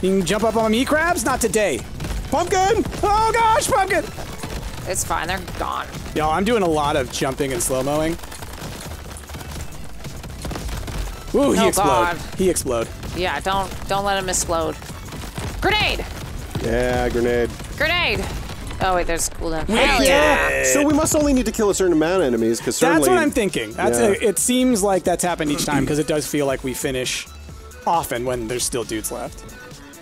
You can jump up on me, crabs? Not today. Pumpkin! Oh gosh, pumpkin! It's fine. They're gone. Y'all, I'm doing a lot of jumping and slow mowing. Ooh, he Oh, explode. God. He explode. Yeah. Don't don't let him explode. Grenade! Yeah, grenade. Grenade! Oh wait, there's cooldown. We Hell did yeah! it. So we must only need to kill a certain amount of enemies, because certainly... That's what I'm thinking. That's Yeah. a, it seems like that's happened each time because it does feel like we finish often when there's still dudes left.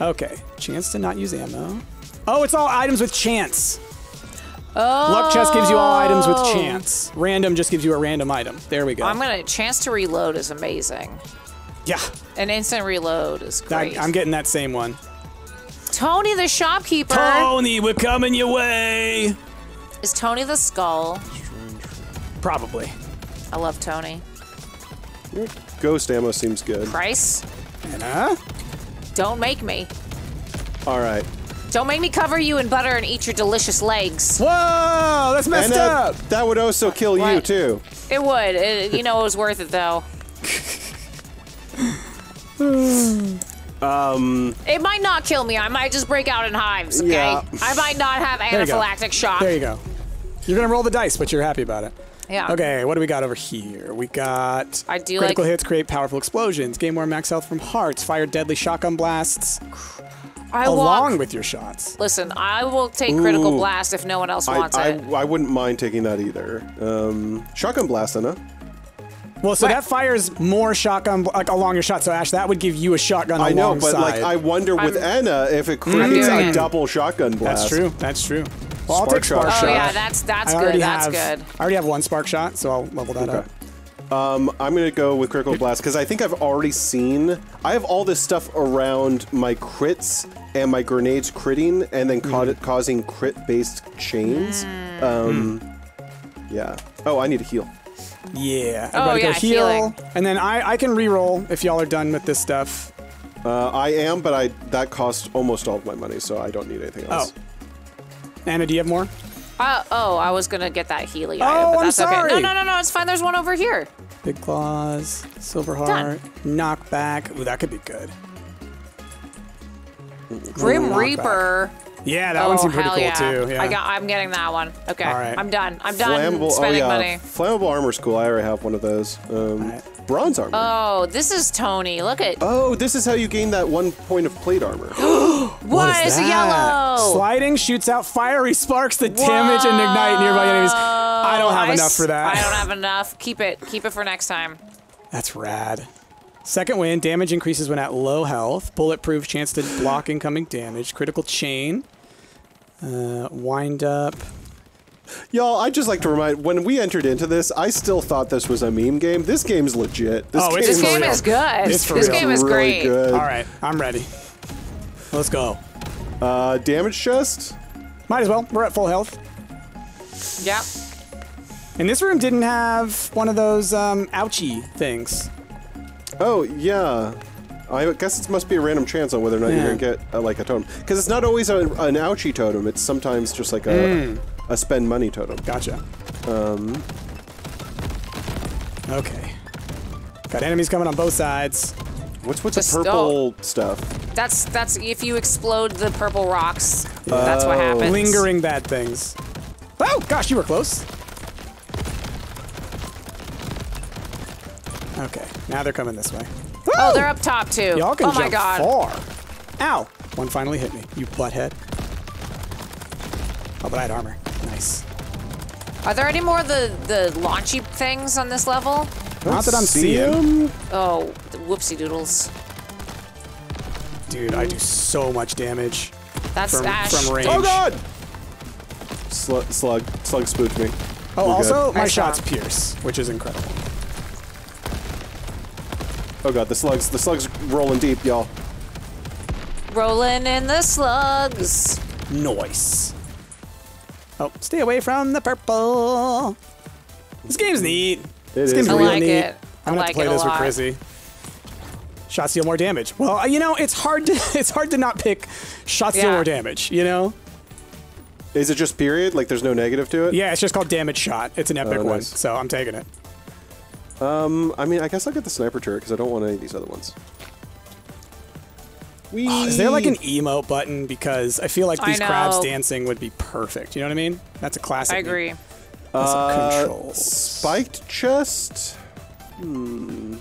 Okay, chance to not use ammo. Oh, it's all items with chance. Oh, Luck chest gives you all items with oh. chance. Random just gives you a random item. There we go. I'm gonna chance to reload is amazing. yeah, An instant reload is I, great. I'm getting that same one. Tony the shopkeeper. Tony, we're coming your way. Is Tony the skull? Probably. I love Tony. Ghost ammo seems good. Price? Huh? Don't make me. All right. Don't make me cover you in butter and eat your delicious legs. Whoa, that's messed And uh, up. that would also kill you, too. It would. It, you know, it was worth it though. um. It might not kill me. I might just break out in hives. Okay. Yeah. I might not have you go. anaphylactic shock. There you go. You're gonna roll the dice, but you're happy about it. Yeah. Okay, what do we got over here? We got I do critical like- hits create powerful explosions, gain more max health from hearts, fire deadly shotgun blasts I along walk. with your shots. Listen, I will take critical Ooh. blast if no one else wants I, it. I wouldn't mind taking that either. Um, shotgun blast, then, huh? Well, so What? that fires more shotgun like along your shot. So Ash, that would give you a shotgun I know, alongside. but like, I wonder with I'm- Anna if it creates a it. double shotgun blast. That's true. That's true. Well, I'll Spark take spark shot. oh yeah, that's that's I good. That's have, good. I already have one spark shot, so I'll level that Okay. up. Um, I'm gonna go with critical blast because I think I've already seen. I have all this stuff around my crits and my grenades critting and then ca- Mm. causing crit-based chains. Mm. Um, yeah. Oh, I need a heal. Yeah. Oh, Everybody yeah, go heal, healing. and then I I can re-roll if y'all are done with this stuff. Uh, I am, but I that cost almost all of my money, so I don't need anything else. Anna, do you have more? Uh, oh, I was gonna get that Healy Oh, item, but I'm that's okay. No, no, no, no, it's fine. There's one over here. Big claws, silver heart, knockback. Ooh, that could be good. Grim knockback. Reaper. Yeah, that oh, one seemed pretty hell cool yeah. too. Yeah. I got. I'm getting that one. Okay. All right. I'm done. I'm done Flammable. Oh yeah, money. flammable armor's cool. I already have one of those. Um, Alright. Bronze armor. Oh, this is Tony. Look at oh, this is how you gain that one point of plate armor. what is, that? yellow? Sliding shoots out fiery sparks that damage and ignite nearby enemies. I don't have I enough for that. I don't have enough. Keep it. Keep it for next time. That's rad. Second win, damage increases when at low health. Bulletproof, chance to block incoming damage. Critical chain. Uh, wind up. Y'all, I'd just like to remind when we entered into this, I still thought this was a meme game. This game's legit. This Oh, it's This game real. is good. It's for this real. game is really great. good. All right, I'm ready. Let's go. Uh, damage chest. Might as well. We're at full health. Yep. And this room didn't have one of those um, ouchie things. Oh yeah. I guess it must be a random chance on whether or not Yeah. you're gonna get uh, like a totem, because it's not always a, an ouchie totem. It's sometimes just like a Hmm. a spend money totem. Gotcha. Um. Okay. Got enemies coming on both sides. What's with Just- the purple stuff? That's that's if you explode the purple rocks. That's what happens. Lingering bad things. Oh gosh, you were close. Okay, now they're coming this way. Oh, they're up top too. Y'all can oh my jump god. far. Ow! One finally hit me. You butthead. Oh, but I had armor. Nice. Are there any more of the the launchy things on this level? Not that I'm See seeing. 'em? Oh, the whoopsie doodles. Dude, I do so much damage That's from, Ash. from oh, range. Oh god! Slug, slug, slug spooked me. Oh, We're also, good. my Nice shots job. pierce, which is incredible. Oh god, the slugs, the slugs rolling deep, y'all. Rolling in the slugs. Noise. Oh, stay away from the purple. This game's neat. It this is game's neat. I real like neat. it. I I'm gonna have like to play it a this with lot. Chrissy. Shots deal more damage. Well, uh, you know, it's hard to it's hard to not pick shots deal more damage. You know? Is it just period? Like there's no negative to it? Yeah, it's just called damage shot. It's an epic Oh, one, nice. so I'm taking it. Um, I mean, I guess I'll get the sniper turret because I don't want any of these other ones. Wee. Oh, Is there like an emote button? Because I feel like these crabs dancing would be perfect. You know what I mean? That's a classic. I agree. Uh, controls. spiked chest? Hmm.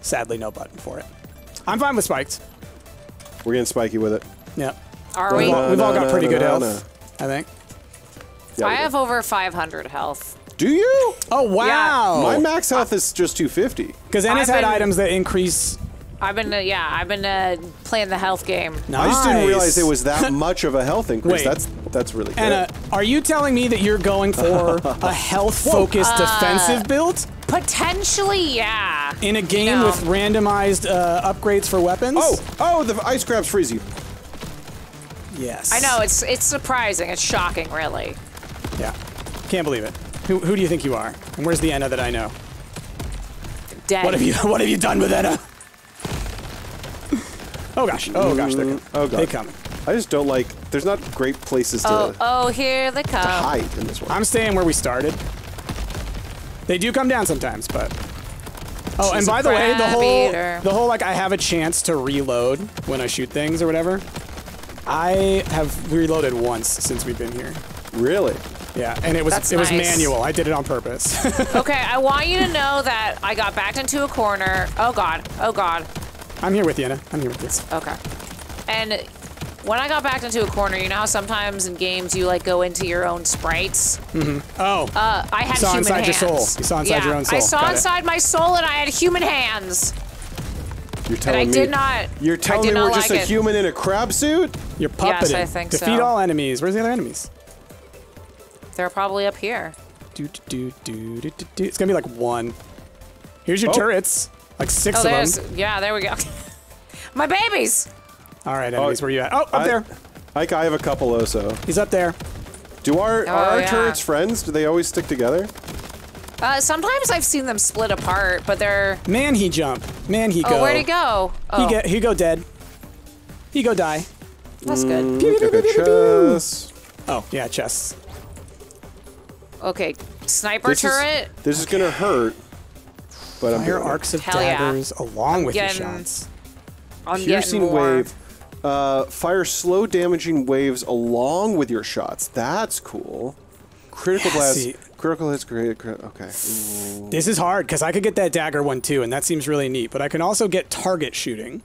Sadly, no button for it. I'm fine with spiked. We're getting spiky with it. Yeah. Are we? We've all, we've all no, got pretty no, good no, health, no. I think. Yeah, I have over 500 health. Do you? Oh wow! My max health is just 250. Because Ennis I've had been- items that increase. I've been, uh, yeah, I've been uh, playing the health game. Nice. I just didn't realize it was that much of a health increase. Wait. That's that's really good. Anna, are you telling me that you're going for a health-focused Uh, defensive build Potentially, yeah. in a game No. with randomized uh, upgrades for weapons? oh, oh, the ice crabs freeze you. yes. I know it's it's surprising. It's shocking, really. Yeah, can't believe it. Who, who do you think you are? And where's the Enna that I know? Dead. What have you What have you done with Enna? Oh gosh! Oh gosh! They're mm, coming. Oh, God. They coming. I just don't like. There's not great places to, Oh, oh, here they come. hide in this one. I'm staying where we started. They do come down sometimes, but. Oh, and She's a by the way, the whole eater. the whole like I have a chance to reload when I shoot things or whatever. I have reloaded once since we've been here. Really? Yeah, and it was That's it was nice. manual. I did it on purpose. Okay, I want you to know that I got backed into a corner. Oh god. Oh god. I'm here with you, Anna. I'm here with you. Okay. And when I got backed into a corner, you know how sometimes in games you like go into your own sprites? Mm-hmm. Oh, Uh, I had saw human inside your soul. You saw inside yeah, your own soul. I saw Got it. inside my soul and I had human hands. You're And telling I me did not. You're I telling did me not we're just like a it. human in a crab suit? you're puppeting. Yes, I think Defeat so. all enemies. Where's the other enemies? They're probably up here. Do, do, do, do, do, do. It's gonna be like one. Here's your Oh. turrets. Like six Oh, of them. Yeah, there we go. my babies. All right, enemies. where you at? Oh, up I- there. Like I have a couple also. He's up there. Do our Oh, are our yeah. turrets friends? Do they always stick together? Uh, sometimes I've seen them split apart, but they're. Man, he jump. Man, he Oh, go. where'd he go? Oh, He get. He go dead. He go die. that's good. Pew, pew, Look pew, pew, pew. Oh yeah, chests. Okay, sniper This is, turret. this is gonna hurt. But I'm Fire doing it. arcs of Hell yeah. daggers along with your shots. I'm Piercing more. wave. Uh, fire slow damaging waves along with your shots. That's cool. Critical Yeah, blast. see- Critical hits. Great. Okay. Ooh. This is hard because I could get that dagger one too, and that seems really neat. But I can also get target shooting.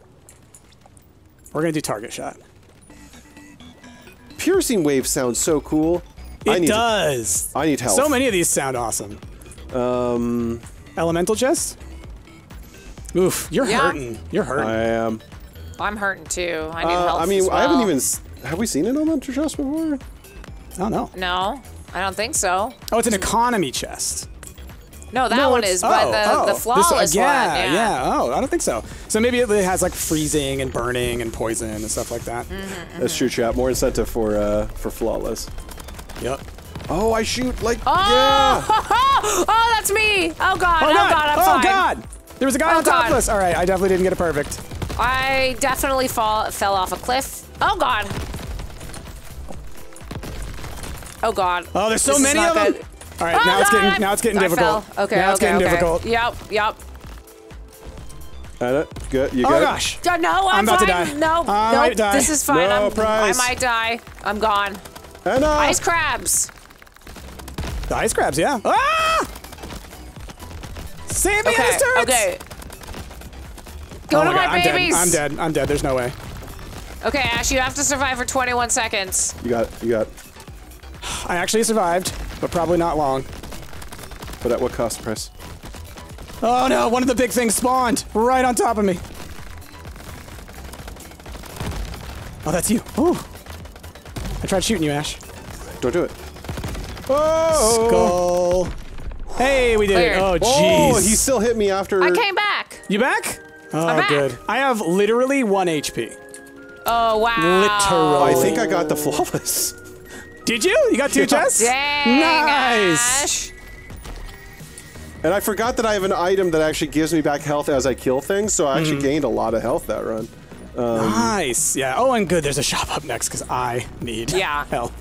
We're gonna do target shot. Piercing wave sounds so cool. I It need does. I need help. So many of these sound awesome. Um, Elemental chest. Oof, you're Yeah. hurting. You're hurting. I am. I'm hurting too. I need Uh, help. I mean, as I haven't even. Have we seen an elemental chest before? I don't know. No, I don't think so. Oh, it's an economy chest. No, that No, one it's- is, but oh, the, oh, the this- flawless yeah, one. Yeah. yeah. Oh, I don't think so. So maybe it has like freezing and burning and poison and stuff like that. Mm-hmm. That's true, chat. More incentive for uh for flawless. Yep. Oh, I shoot like Oh, yeah. oh, that's me. Oh god. Oh Oh god. god. I'm oh fine. god. There was a guy Oh, on top of us. All right, I definitely didn't get it perfect. I definitely fall fell off a cliff. Oh god. Oh god. Oh, there's so This many not of them. All right, Oh, now it's getting now it's getting I difficult. fell. Okay, now it's getting okay. difficult. Yep, yep. Anna, good. You Oh good? gosh. No, I'm, I'm about to die. No, I no, might die. this is fine. No I'm, prize. I might die. I'm gone. Anna. Ice crabs. The ice crabs, yeah. Ah! Save me Okay, Ennis turrets! okay. Go Oh to my my, God, I'm babies. dead. I'm dead. I'm dead. There's no way. Okay, Ash, you have to survive for 21 seconds. You got. it, You got. it. I actually survived, but probably not long. But at what cost, Press? Oh no, one of the big things spawned right on top of me. Oh, that's you. Oh. I tried shooting you, Ash. Don't do it. Oh. Skull. Hey, we did Cleared. it. Oh, Oh, jeez. he still hit me after. I came back. You back? Oh, I'm back. good. I have literally one HP. Oh, wow. Literally. I think I got the flawless. Did you? You got two chests? Dang, Nice. Ash. And I forgot that I have an item that actually gives me back health as I kill things, so I actually Mm-hmm. gained a lot of health that run. Nice. Yeah. Oh, and good. There's a shop up next because I need Yeah. help.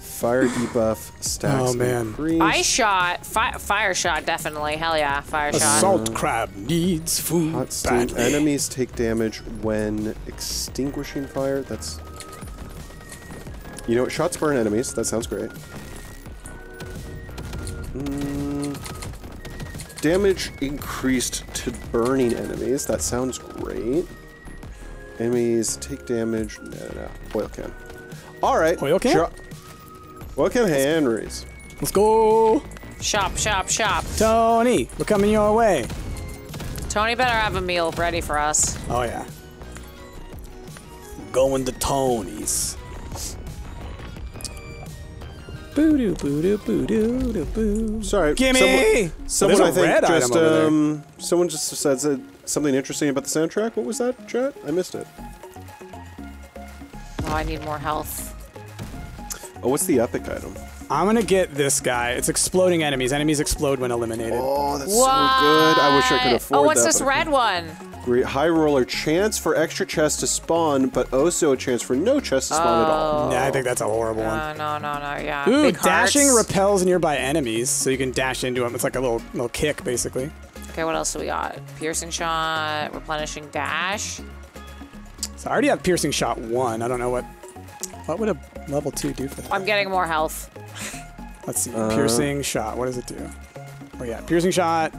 Fire debuff stacks. Oh, man. increased. Ice shot, fi- fire shot, definitely. Hell yeah, fire shot. Assault crab needs food Hot steam. badly. Enemies take damage when extinguishing fire. That's. You know what? Shots burn enemies. That sounds great. Mm, damage increased to burning enemies. That sounds great. Enemies take damage. No, no, no. Oil can. All right. Oil can? Sure. Oil can Henry's. Let's go, Shop, shop, shop. Tony. We're coming your way. Tony better have a meal ready for us. Oh yeah. Going to Tony's. Boo doo boo doo boo doo doo boo. Sorry. Gimme! Someone, someone There's I a think red item just um, someone just said, said something interesting about the soundtrack. What was that, chat? I missed it. Oh, I need more health. Oh, what's the epic item? I'm gonna get this guy. It's exploding enemies. Enemies explode when eliminated. Oh, that's What? so good. I wish I could afford Oh, what's that. this red one? Great. High roller chance for extra chests to spawn, but also a chance for no chests to spawn at all. Yeah, I think that's a horrible one. Oh, no, no, no, yeah. Ooh, Big dashing hearts. repels nearby enemies, so you can dash into them. It's like a little little kick, basically. Okay, what else do we got? Piercing shot, replenishing dash. So I already have piercing shot one. I don't know what what would a level two do for that. I'm getting more health. Let's see. Uh, piercing shot. What does it do? Oh yeah, piercing shot.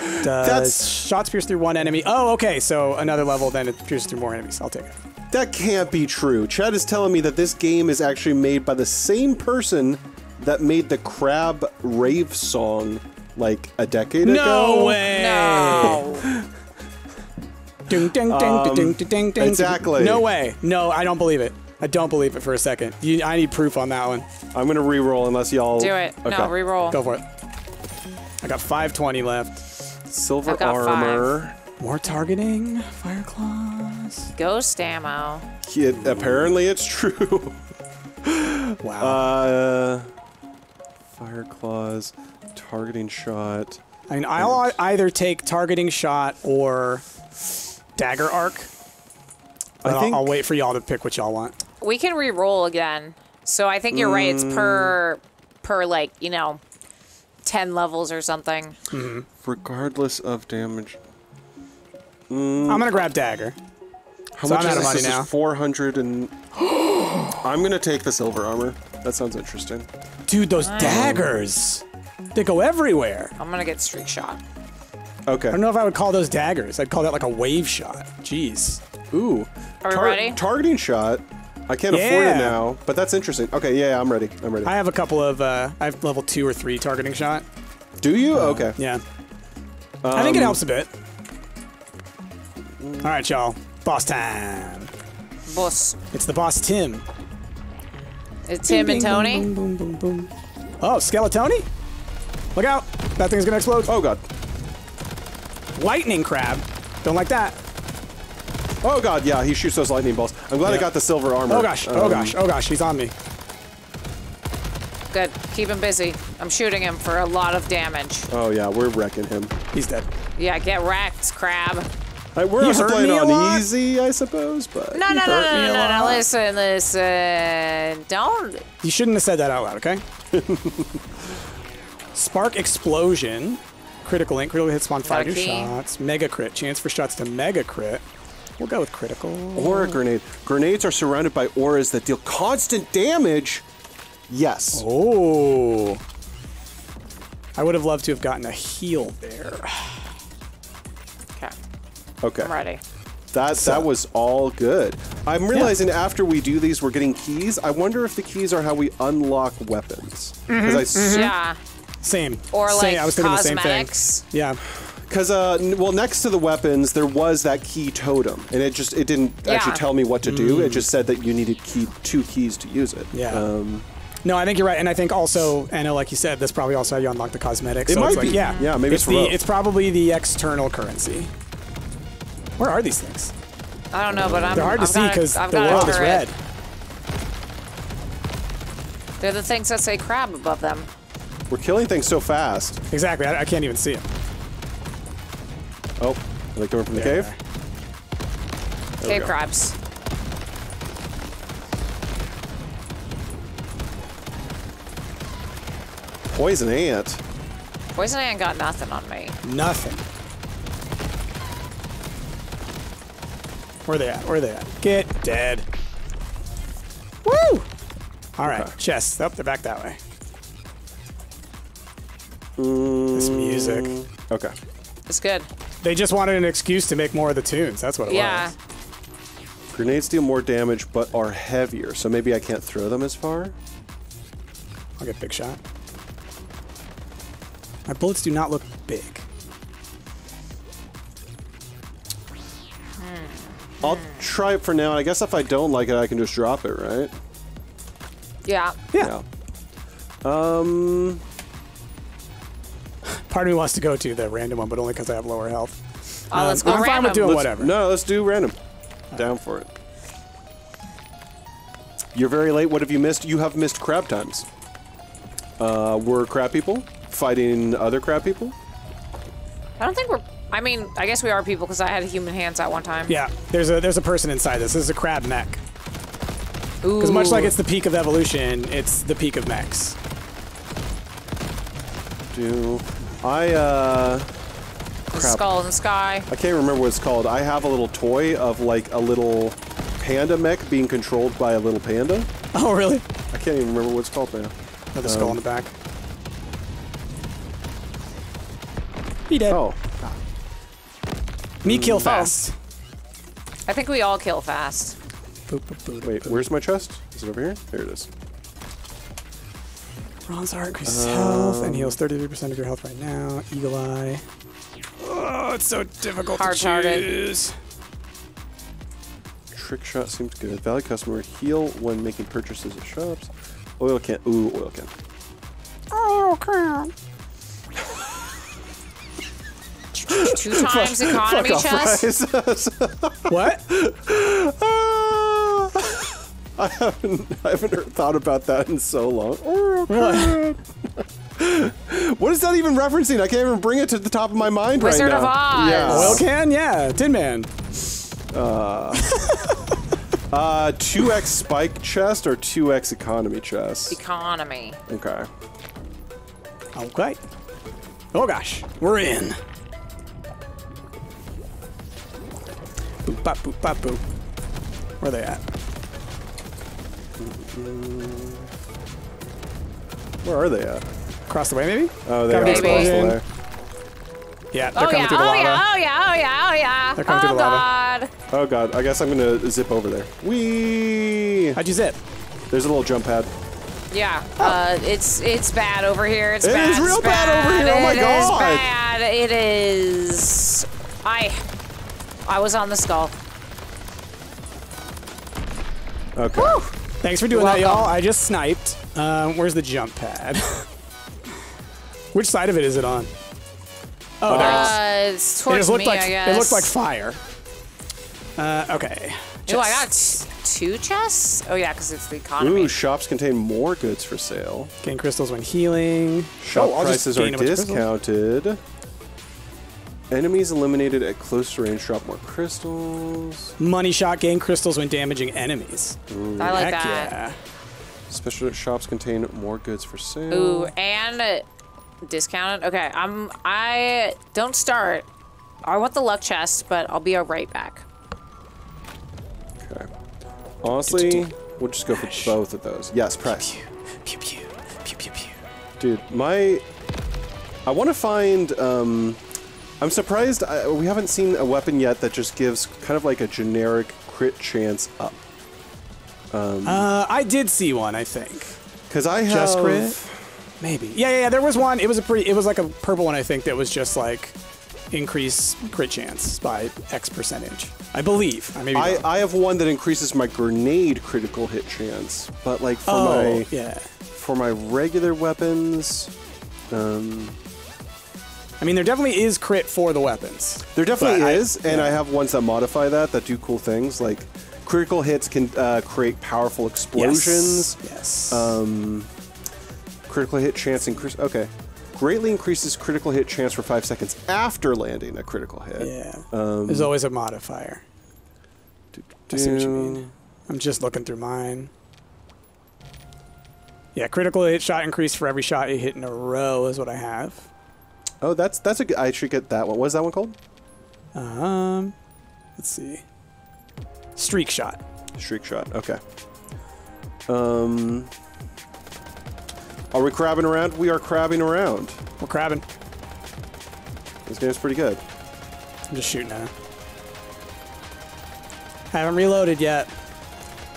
Does That's- shots pierce through one enemy? Oh, okay. So another level, then it pierces through more enemies. I'll take it. That can't be true. Chad is telling me that this game is actually made by the same person that made the Crab Rave song like a decade ago. No way. No. Ding, ding, ding, ding, ding, ding, ding, ding. exactly. No way. No, I don't believe it. I don't believe it for a second. You, I need proof on that one. I'm gonna re-roll unless y'all Do it. Okay. No, Okay. reroll. Go for it. I got 520 left. Silver I've got armor. More targeting. Fire claws. Ghost ammo. It, apparently, it's true. Wow. Uh, fire claws, targeting shot. I mean, I'll ei- either take targeting shot or dagger arc. But I I'll, think I'll wait for y'all to pick what y'all want. We can re-roll again. So I think you're right. It's per Mm. per like you know, ten levels or something. regardless of damage. I'm gonna grab dagger. How So much I'm out is of this? money This now. 400 and. I'm gonna take the silver armor. That sounds interesting. Dude, those daggers. They go everywhere. I'm gonna get streak shot. Okay. I don't know if I would call those daggers. I'd call that like a wave shot. Jeez. Ooh. Are we ready? Targeting shot. I can't afford it now, but that's interesting. Okay, yeah, yeah, I'm ready. I'm ready. I have a couple of, uh, I have level two or three targeting shot. Do you? Okay. Yeah. I think it Um, helps a bit. All right, y'all. Boss time. Boss. It's the boss Tim. It's Tim and Bing, bing, Tony. boom, boom, boom, boom. Oh, Skeletoni? Look out. That thing's gonna explode. Oh god. Lightning crab. Don't like that. Oh god, yeah, he shoots those lightning bolts. I'm glad I got the silver armor. Oh gosh. Oh Um, gosh. Oh gosh. He's on me. Good. Keep him busy. I'm shooting him for a lot of damage. Oh yeah, we're wrecking him. He's dead. Yeah, get wrecked, crab. Right, we're You also playing me on lot. easy, I suppose, but No, no, no, no, no, no, no. Listen, listen. Don't. You shouldn't have said that out loud, okay? Spark explosion. Critical ink. Critical hit spawn five new shots. Mega crit. Chance for shots to mega crit. We'll go with critical. aura grenade. Grenades are surrounded by auras that deal constant damage. Yes. Oh. I would have loved to have gotten a heal there. Okay, Okay. I'm ready. That So- that was all good. I'm realizing after we do these, we're getting keys. I wonder if the keys are how we unlock weapons. Mm-hmm. Because I mm-hmm. s- Yeah. Same. Or Same. like I was thinking the same cosmetics. thing. Yeah. Because uh, well, next to the weapons, there was that key totem, and it just it didn't actually tell me what to do. It just said that you needed key two keys to use it. Mm. Yeah. Um, No, I think you're right, and I think also, Anna, like you said, that's probably also how you unlock the cosmetics. It so might it's like, be. Yeah, Yeah, maybe it's it's the it's probably the external currency. Where are these things? I don't know, but I'm. They're hard to I've see because the world is turret. red. They're the things that say crab above them. We're killing things so fast. Exactly. I, I can't even see him. Oh, are they coming from the Yeah. cave? Cave crabs. Poison ant. Poison ant got nothing on me. Nothing. Where they at? Where they at? Get dead. Woo! All right, Okay. chests. Up, they're back that way. This music. Okay. It's good. They just wanted an excuse to make more of the tunes. That's what it Yeah. was. Grenades deal more damage but are heavier, so maybe I can't throw them as far. I'll get big shot. My bullets do not look big. I'll try it for now, I guess if I don't like it, I can just drop it, right? Yeah. Yeah. Um. Part of me wants to go to the random one, but only because I have lower health. Oh, let's Um, go I'm fine with doing let's- whatever. No, let's do random. Down for it. You're very late. What have you missed? You have missed crab times. Uh, we're crab people fighting other crab people. I don't think we're. I mean, I guess we are people because I had human hands at one time. Yeah, there's a there's a person inside this. This is a crab mech. Ooh. Because much like it's the peak of evolution, it's the peak of mechs. Do I? Uh, the crap. skull in the sky. I can't remember what it's called. I have a little toy of like a little panda mech being controlled by a little panda. Oh, really? I can't even remember what it's called now. Another skull in the back. He dead. Oh, Me kill fast. I think we all kill fast. Boop, boop, boop, wait. boop. Where's my chest? Is it over here? There it is. Bronze heart increases health and um, heals 33% of your health right now. Eagle eye. Oh, it's so difficult Hard to target. choose. Trick shot seems good. Valid customer heal when making purchases at shops. Oil can. Ooh, oil can. Oh, crap. Two times economy Fuck off, chest. Bryce. What? Ah. I haven't, I haven't thought about that in so long. What? What is that even referencing? I can't even bring it to the top of my mind Wizard right of now. Oz. Yeah. Oil can? Yeah. Tin Man. Uh, uh, 2x spike chest or 2x economy chest? Economy. Okay. Okay. Oh gosh, we're in. Boop bop boop bop boop. Where they at? Where are they at? Across the way, maybe? Oh, they Gotta are across the way. Yeah, they're Oh coming yeah, through the oh lava. yeah, oh yeah, oh yeah, oh yeah. They're coming oh through the lava. god. Oh god, I guess I'm gonna zip over there. Whee! How'd you zip? There's a little jump pad. Yeah, uh, it's it's bad over here. It's It bad. is real it's bad over here, oh my It is God. bad. It is. I I was on the skull. Okay. Thanks for doing You're that, y'all. I just sniped. Um, where's the jump pad? Which side of it is it on? Oh, there it is. Uh, it's It towards looked me, like I guess. it looked like fire. Uh, okay. Ooh, I got two chests. Oh yeah, because it's the economy. Ooh, shops contain more goods for sale. Gain crystals when healing. Shop Oh, prices are gain a bunch of crystals. discounted. Enemies eliminated at close range drop more crystals. Money shot gain crystals when damaging enemies. I like Heck that. yeah. Special shops contain more goods for sale. Ooh, and uh, discounted. Okay, I'm. I don't start. I want the luck chest, but I'll be right back. Okay. Honestly, we'll just go for both of those. Yes, press. Pew pew pew pew pew. Dude, my. I want to find. Um, I'm surprised I, we haven't seen a weapon yet that just gives kind of like a generic crit chance up. Uh, I did see one. I think. Because I have. Just crit? Maybe. Yeah, yeah, yeah. There was one. It was a pretty. It was like a purple one. I think that was just like increase crit chance by X percentage. I believe. I maybe. I. I have one that increases my grenade critical hit chance, but like for oh, my yeah. for my regular weapons, um, I mean, there definitely is crit for the weapons. there definitely But I- is, and yeah. I have ones that modify that that do cool things. Like critical hits can uh, create powerful explosions. Yes. yes. Um, Critical hit chance increase. Okay. Greatly increases critical hit chance for five seconds after landing a critical hit. Yeah. Um, There's always a modifier. Do I see what you mean. I'm just looking through mine. Yeah, critical hit shot increase for every shot you hit in a row is what I have. Oh, that's that's a good. I should get that one. What is that one called? Um, let's see. Streak shot. Streak shot. Okay. Um. Are we crabbing around? We are crabbing around. We're crabbing. This game's pretty good. I'm just shooting at it. Haven't reloaded yet.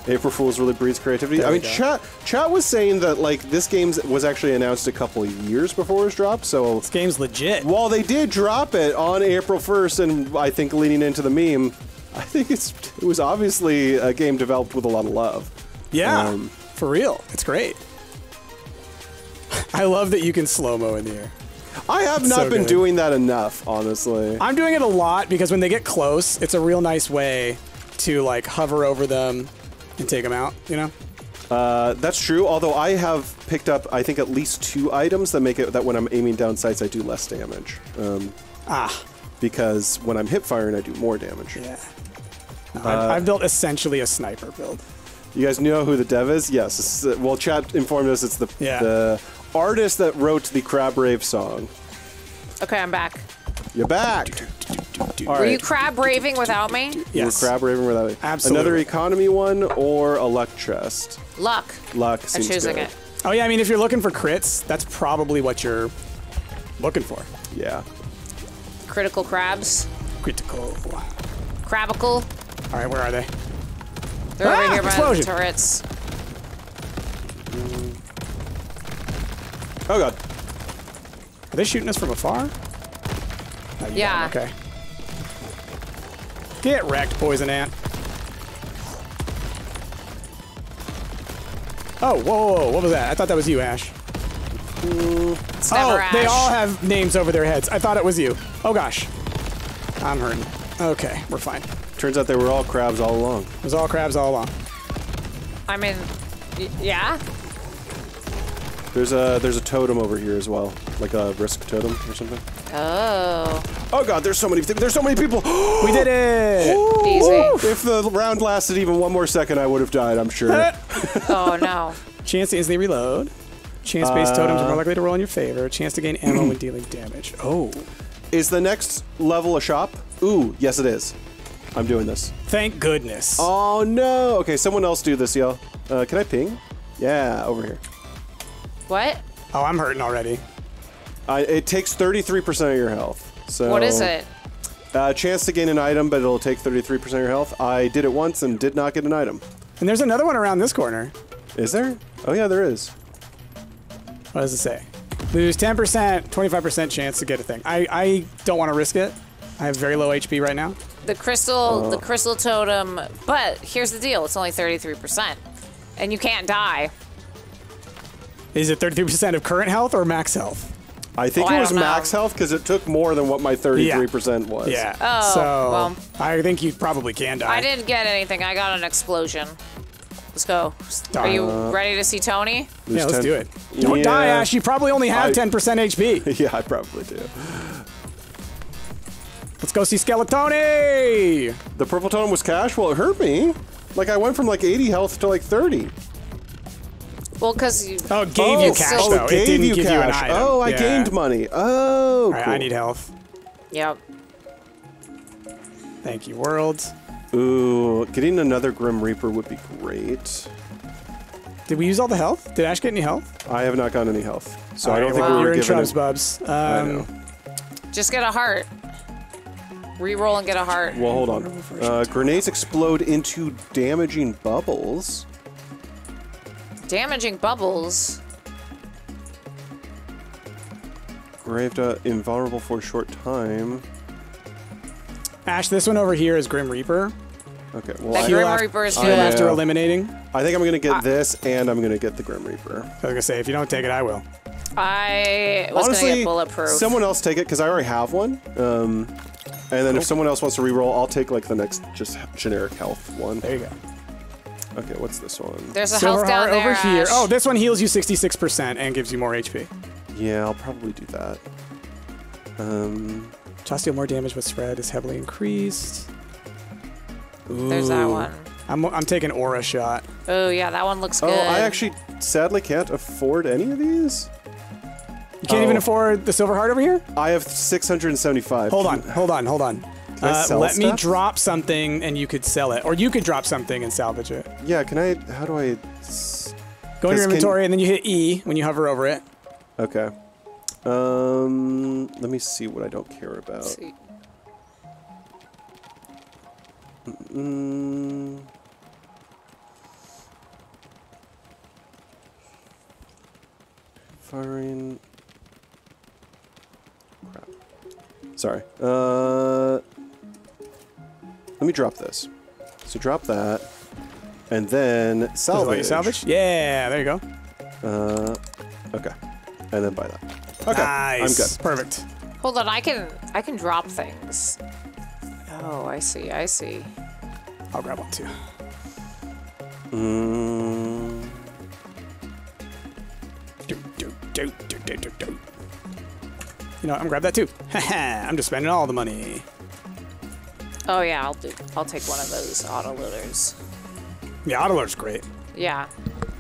April Fools really breeds creativity. There I mean, go. chat chat was saying that like this game was actually announced a couple of years before it was dropped. So This game's legit. while they did drop it on April first, and I think leading into the meme, I think it's it was obviously a game developed with a lot of love. Yeah, Um, for real. It's great. I love that you can slow mo in the air. I have not So been good. doing that enough, honestly. I'm doing it a lot because when they get close, it's a real nice way to like hover over them and take them out. You know? Uh, that's true. Although I have picked up, I think at least two items that make it that when I'm aiming down sights, I do less damage. Um, Ah, because when I'm hip firing, I do more damage. yeah. No, Uh, I've, I've built essentially a sniper build. You guys know who the dev is? Yes. Is, uh, well, chat informed us it's the Yeah. the artist that wrote the Crab Rave song. Okay, I'm back. You're back. All Were you crab raving without me? You were Yes. crab raving without it. Absolutely. Another economy one or a luck chest. Luck. Luck I'm choosing good. it. Oh yeah, I mean if you're looking for crits, that's probably what you're looking for. Yeah. Critical crabs. Critical. Crabicle. All right, where are they? They're Ah, over here by the turrets. Oh god. Are they shooting us from afar? No, you Yeah. Okay. Get wrecked, poison ant. Oh, whoa, whoa, whoa, what was that? I thought that was you, Ash. It's oh, Ash. they all have names over their heads. I thought it was you. Oh gosh. I'm hurting. Okay, we're fine. Turns out they were all crabs all along. It was all crabs all along. I mean, y- yeah. There's a there's a totem over here as well, like a risk totem or something. Oh, Oh god, there's so many there's so many people. We did it! easy. if the round lasted even one more second, I would have died. I'm sure. Oh no. Chance to instantly reload. Chance-based totems Uh. are more likely to roll in your favor. Chance to gain ammo when dealing damage. Oh. is the next level a shop? Ooh, yes it is. I'm doing this. Thank goodness. Oh no. Okay, someone else do this, y'all. Uh, can I ping? Yeah, over here. What? Oh, I'm hurting already. I, it takes 33% of your health. So What is it? Uh, chance to gain an item, but it'll take 33% of your health. I did it once and did not get an item. And there's another one around this corner. Is there? Oh yeah, there is. What does it say? Lose 10%, 25% chance to get a thing. I, I don't want to risk it. I have very low HP right now. The crystal, Oh. the crystal totem. But here's the deal: it's only 33%, and you can't die. Is it 33% of current health or max health? I think Oh, it was don't know. max health because it took more than what my 33% was. Yeah. Oh, so well. I think you probably can die. I didn't get anything. I got an explosion. Let's go. Are you ready to see Tony? Lose Yeah, let's 10 do it. Don't die, Ash. You probably only have I- 10% HP. yeah, I probably do. Let's go see Skeletoni! The purple totem was cash. Well, it hurt me. Like I went from like 80 health to like 30. Well, because you. Oh, it gave you oh, cash, oh, though. it it gave didn't you give cash. you an item. Oh, I Yeah. gained money. Oh, All right, I need health. Yep. Thank you, world. Ooh, getting another Grim Reaper would be great. Did we use all the health? Did Ash get any health? I have not gotten any health, so All I don't think well, we you're were in given. Shrubs, it- Bubs. I Um, know. Just get a heart. Reroll and get a heart. Well, hold on. Uh, grenades explode into damaging bubbles. Damaging bubbles. Graved uh, invulnerable for a short time. Ash, this one over here is Grim Reaper. Okay, well, That I, Heal Grim af- Reaper is heal good. after Yeah. eliminating. I I think I'm gonna get this, and I'm gonna get the Grim Reaper. I was gonna say, if you don't take it, I will. I was Honestly, gonna get bulletproof. someone else take it because I already have one. Um, and then if someone else wants to reroll, I'll take like the next just generic health one. There you go. Okay, what's this one? There's a Silver health down heart there. over here. Oh, this one heals you 66% and gives you more HP. Yeah, I'll probably do that. Um, Chas deal more damage, with spread is heavily increased. There's that one. I'm, I'm taking aura shot. Oh yeah, that one looks oh, good. Oh, I actually sadly can't afford any of these. You can't even Oh. afford the silver heart over here? I have 675. Hold on, hold on, hold on. I Uh, sell let me drop something and you could sell it. Or you could drop something and salvage it. Yeah, can I? How do I? Go in your 'Cause can- inventory and then you hit E when you hover over it. Okay. Um, let me see what I don't care about. See. Mm. Firing. Crap. Sorry. Uh, let me drop this. So drop that, and then Does it let salvage. you salvage? Yeah, there you go. Uh, okay, and then buy that. Okay, I'm good. Perfect. Hold on, I can I can drop things. Oh, I see, I see. I'll grab one too. Mm, Do, do, do, do, do, do, do. You know, what, I'm gonna grab that too. I'm just spending all the money. Oh yeah, I'll do. I'll take one of those auto loaders. Yeah, Autoload's great. Yeah.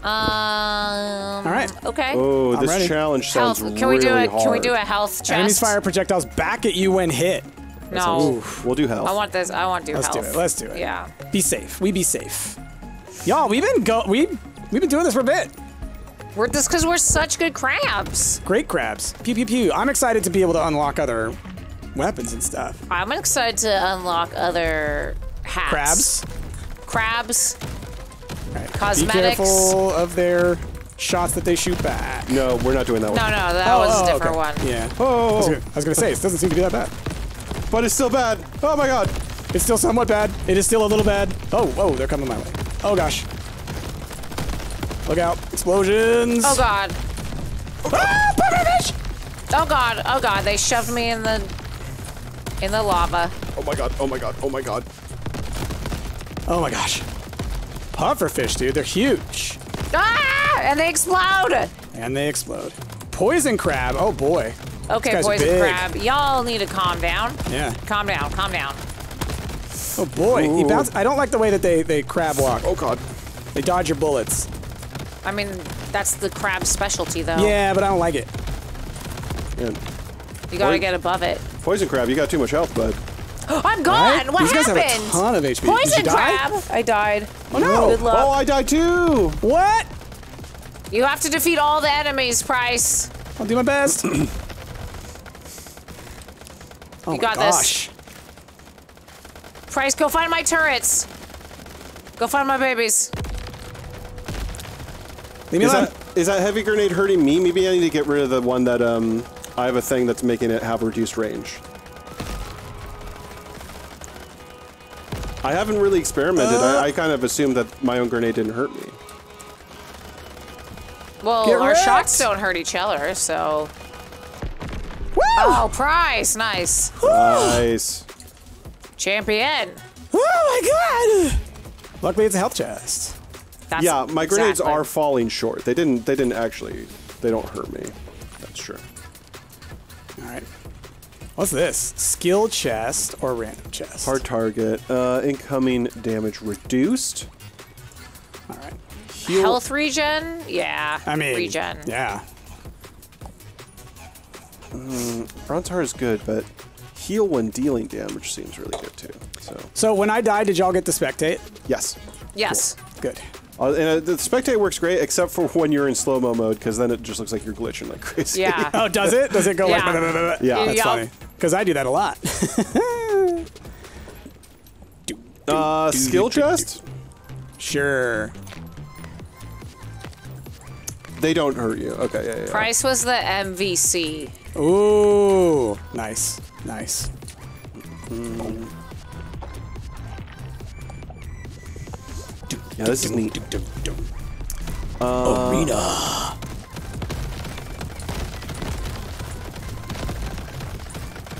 Um. All right. Okay. oh, I'm this ready. challenge health. sounds Can we do really a Can we do a health chest? Enemies fire projectiles back at you when hit. No. We'll do health. I want this. I want to do health. Let's do it. Let's do it. Yeah. Be safe. We be safe. Y'all, we've been go we we've been doing this for a bit. We're just because we're such good crabs. Great crabs. Pew pew pew. I'm excited to be able to unlock other weapons and stuff. I'm excited to unlock other hats. Crabs. Crabs. All right. Cosmetics. Be careful of their shots that they shoot back. no, we're not doing that one. no, no, that Oh, was oh, a different okay. one. Yeah. I was, Oh, gonna, I was gonna say it doesn't seem to be that bad. but it's still bad. Oh my god. It's still somewhat bad. It is still a little bad. Oh, oh, they're coming my way. Oh gosh. Look out. Explosions. Oh god. Ah, pufferfish! Oh god. Oh god. They shoved me in the in the lava. Oh my god. Oh my god. Oh my god. Oh my gosh. Pufferfish, dude. They're huge. Ah! And they explode. And they explode. Poison crab. Oh boy. Okay, These guys poison big. crab. Y'all need to calm down. Yeah. Calm down. Calm down. Oh boy. He bounced. I don't like the way that they, they crab walk. Oh god. They dodge your bullets. I mean, that's the crab specialty, though. Yeah, but I don't like it. Man. You gotta Poison- get above it. Poison crab, you got too much health, bud. I'm gone. Right? What These guys have a ton of HP. Did Poison you die? crab. I died. Oh no. Good luck. Oh, I died too. What? You have to defeat all the enemies, Price. I'll do my best. oh You got my this. Price, go find my turrets. Go find my babies. Leave me Is alone. that is that heavy grenade hurting me? Maybe I need to get rid of the one that um I have a thing that's making it have reduced range. I haven't really experimented. Uh. I, I kind of assumed that my own grenade didn't hurt me. Well, Get our wrecked. shots don't hurt each other, so. Woo! Oh, Price, nice. Nice. Champion. Oh my god! Luckily, it's a health chest. That's yeah, my grenades are falling short. They didn't. They didn't actually. They don't hurt me. That's true. All right. What's this? Skill chest or random chest? Hard target. Uh, incoming damage reduced. All right. Heal. Health regen? Yeah. I mean, regen. Yeah. Bronze heart is good, but heal when dealing damage seems really good too. So So when I died, did y'all get to spectate? yes. Yes. Good. Uh, and uh, the spectate works great, except for when you're in slow mo mode, because then it just looks like you're glitching like crazy. Yeah. Oh, does it? Does it go like? Yeah. blah, blah, blah, blah? Yeah. That's funny. Because I do that a lot. Do, do, Uh, do, skill chest? Sure. They don't hurt you. Okay, yeah, yeah. yeah. Price was the MVC. Ooh, nice, nice. Yeah, this is neat. Arena.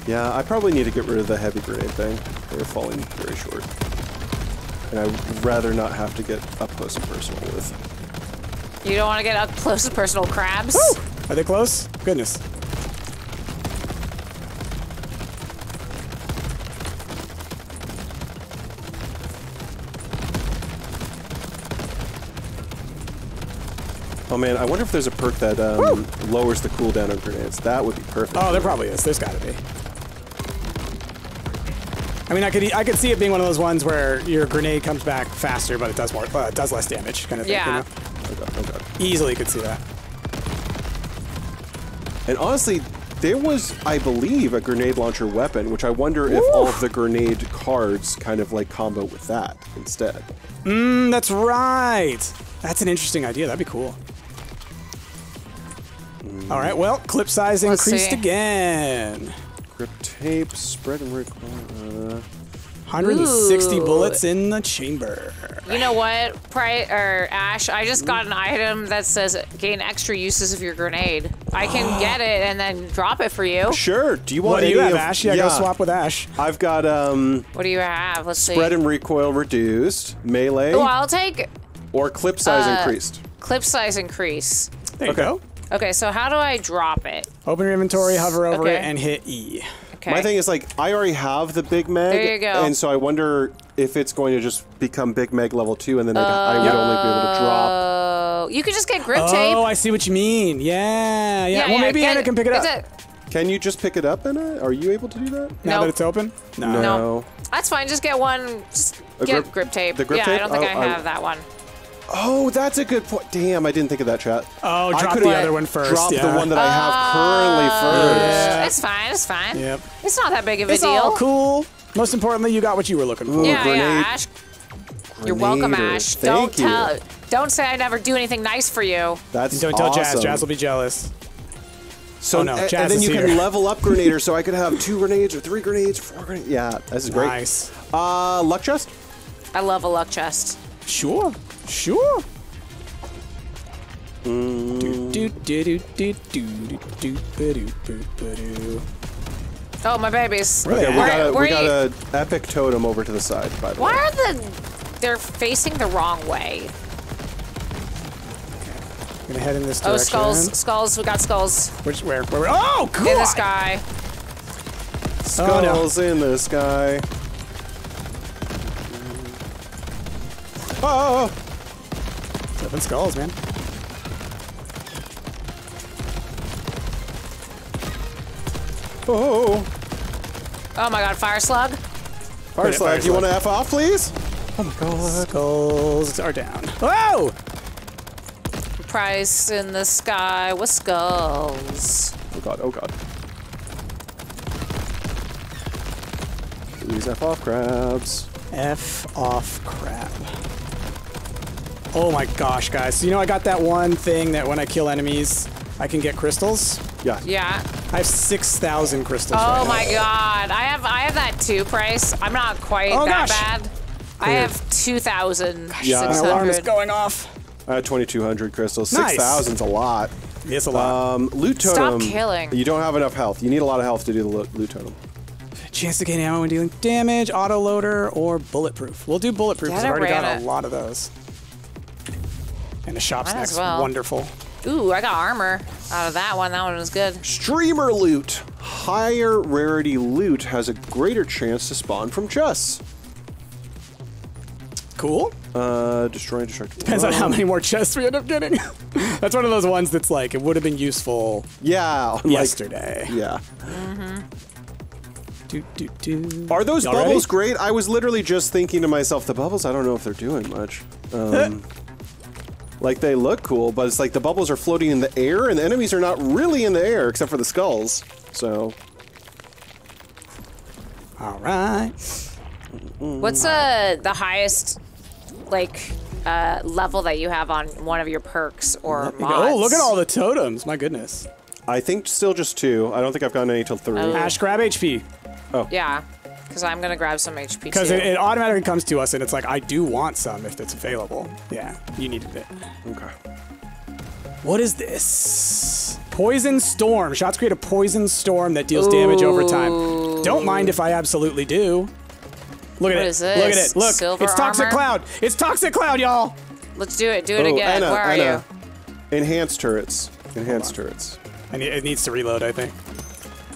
Yeah, I probably need to get rid of the heavy grenade thing. They're falling very short. and I'd rather not have to get up close and personal with. You don't want to get up close and personal crabs? Are they close? Goodness. Oh man, I wonder if there's a perk that um, lowers the cooldown on grenades. That would be perfect. Oh, there probably is. There's got to be. I mean, I could e- I could see it being one of those ones where your grenade comes back faster, but it does more, uh, it does less damage, kind of thing. Yeah. You know? Oh god, oh god. Easily could see that. And honestly, there was, I believe, a grenade launcher weapon, which I wonder if all of the grenade cards kind of like combo with that instead. Mm, that's right. That's an interesting idea. That'd be cool. All right. Well, clip size Let's increased see. again. Grip tape, spread and rec- uh, 160 Ooh. bullets in the chamber. You know what, Pri or Ash? I just got an item that says gain extra uses of your grenade. I can get it and then drop it for you. Sure. Do you want to What do any you have, of- Ash? Yeah, I go swap with Ash. I've got um, What do you have? Let's see. spread and recoil reduced, melee, Oh, I'll take or clip size uh, increased. clip size increase. There you Okay. go. Okay, so how do I drop it? Open your inventory, hover over Okay. it, and hit E. Okay. My thing is like I already have the Big Mag, There you go. and so I wonder if it's going to just become Big Mag level two, and then I'd, I would only be able to drop. Oh, you could just get grip Oh, tape. Oh, I see what you mean. Yeah, yeah. well, maybe Anna can pick it up. get Can you just pick it up, Anna? Are you able to do that? Now Nope. that it's open? No. No. That's fine. Just get one. Just A get grip- grip, tape. the grip yeah, tape? I don't think Oh, I I- have that one. Oh, that's a good point. Damn, I didn't think of that, chat. Oh, I drop could've the other one first. Drop yeah. the one that I have currently first. Yeah. It's fine. It's fine. Yep. It's not that big of a It's deal. all cool. Most importantly, you got what you were looking for. Ooh, Yeah, grenade- yeah, Ash. You're welcome, Ash. Thank don't you. tell. Don't say I never do anything nice for you. That's Don't tell Jazz. awesome. Jazz will be jealous. So Oh, no, and, and then is you here. can level up Grenader, so I could have two grenades or three grenades, four grenades. Yeah, this is great. Nice. Uh, luck chest. I love a luck chest. Sure. Sure. Ba-do. Oh, my babies. Really? Okay, we got a we got a epic totem over to the side. By the Why way. Why are the? They're facing the wrong way. I'm gonna head in this oh, direction. Oh, skulls! Skulls! We got skulls Which, where, where, where? Oh, cool. Oh, in the sky. Oh, no. Skulls in the sky. Oh, oh. Seven skulls, man. oh, oh. Oh my God! Fire slug. Fire Slug, fire do you want to. F off, please? Oh My god. skulls are down. Whoa! Price in the sky with skulls. Oh god, oh god. Please F off crabs. F off crap. Oh my gosh, guys. So you know I got that one thing that when I kill enemies, I can get crystals? Yeah. Yeah. I have 6,000 crystals Oh right my now. God! I have I have that too. Price. I'm not quite Oh, that gosh. bad. I have two thousand Yeah. My alarm is going off. I had 2,200 crystals. Nice. 6,000's a lot. Yes, a lot. Um, loot totem. Stop killing. You don't have enough health. You need a lot of health to do the lo- loot totem. Chance to gain ammo when dealing damage, auto loader, or bulletproof. We'll do bulletproof because Get I've already got ran a lot of those. And the shop's Might as next. well. Wonderful. Ooh, I got armor out of that one. That one was good. Streamer loot. Higher rarity loot has a greater chance to spawn from chests. Cool. Uh, destroy and destruct. Depends on how many more chests we end up getting. that's one of those ones that's like, it would have been useful Yeah. Like, yesterday. yeah. Do, do, do. Are those bubbles ready? great? I was literally just thinking to myself, the bubbles, I don't know if they're doing much. Um, like they look cool, but it's like the bubbles are floating in the air and the enemies are not really in the air except for the skulls. So, All right. What's uh the highest like uh level that you have on one of your perks or mods? Oh, look at all the totems. My goodness. I think still just two. I don't think I've gotten any till three. Oh. Ash, grab HP. Oh. Yeah, because I'm gonna grab some HP Because it, it automatically comes to us and it's like, I do want some if it's available. Yeah, you needed it. Okay. What is this? Poison Storm. Shots create a poison storm that deals damage over time. Don't mind if I absolutely do. Look at What it. is Look at it. Look. Silver it's Toxic armor? Cloud. It's Toxic Cloud, y'all. Let's do it. Do it Oh, again. Anna, Where are Anna. you? Enhanced turrets. Enhanced turrets. I need, it needs to reload, I think.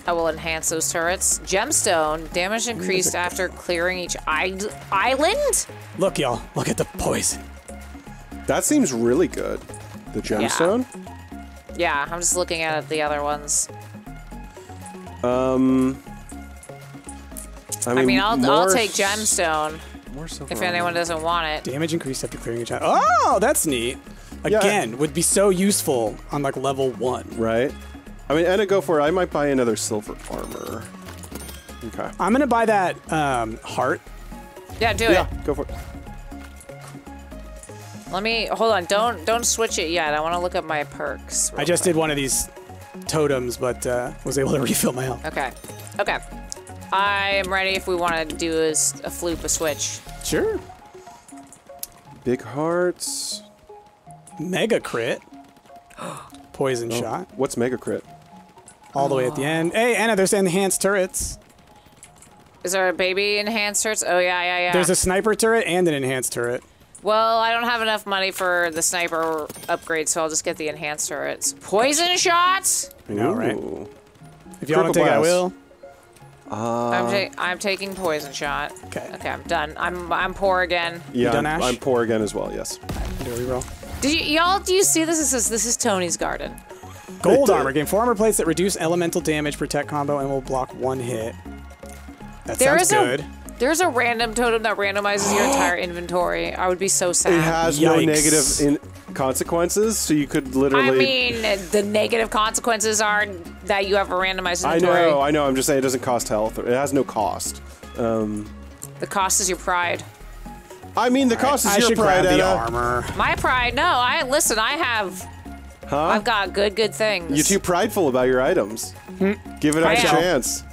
I will enhance those turrets. Gemstone. Damage increased after clearing each I- island? Look, y'all. Look at the poison. That seems really good. The gemstone. Yeah, yeah, I'm just looking at the other ones. Um... I mean, mean, I'll, I'll take Gemstone More silver if anyone doesn't want it. Damage increased after clearing each other. Oh, that's neat. Yeah. Again, would be so useful on like level one. Right. I mean, Anna, go for it. I might buy another silver armor. Okay. I'm gonna buy that um, heart. Yeah, do Yeah, it. Yeah, go for it. Let me hold on. Don't don't switch it yet. I want to look up my perks. I just did one of these totems, but uh, was able to refill my health. Okay. Okay. I am ready if we want to do a floop, a switch. Sure. Big hearts. Mega crit. Poison Oh. shot. What's mega crit? All the way at the end. Hey, Anna, there's enhanced turrets. Is there a baby enhanced enhancers? Oh yeah, yeah, yeah. There's a sniper turret and an enhanced turret. well, I don't have enough money for the sniper upgrade, so I'll just get the enhanced turrets. Poison shots. I know, right? Ooh. If y'all don't take it, I blast. will. I'm, uh, ta- I'm taking poison shot. Okay. Okay, I'm done. I'm I'm poor again. Yeah, done, I'm, Ash? I'm poor again as well. Yes. Do a reroll. Did you, y'all? Do you see this? This is this is Tony's garden. Gold did. armor. Gain four armor plates that reduce elemental damage, protect combo, and will block one hit. That There sounds is good. a there's a random totem that randomizes your entire inventory. I would be so sad. It has no negative in consequences, so you could literally. I mean, the negative consequences are that you have a randomized I know, I know. I'm just saying it doesn't cost health. It has no cost. Um, the cost is your pride. I mean, the cost I is your should pride, grab the armor. My pride? No, I listen. I have. Huh? I've got good, good things. You're too prideful about your items. Hmm. Give it I a am. chance.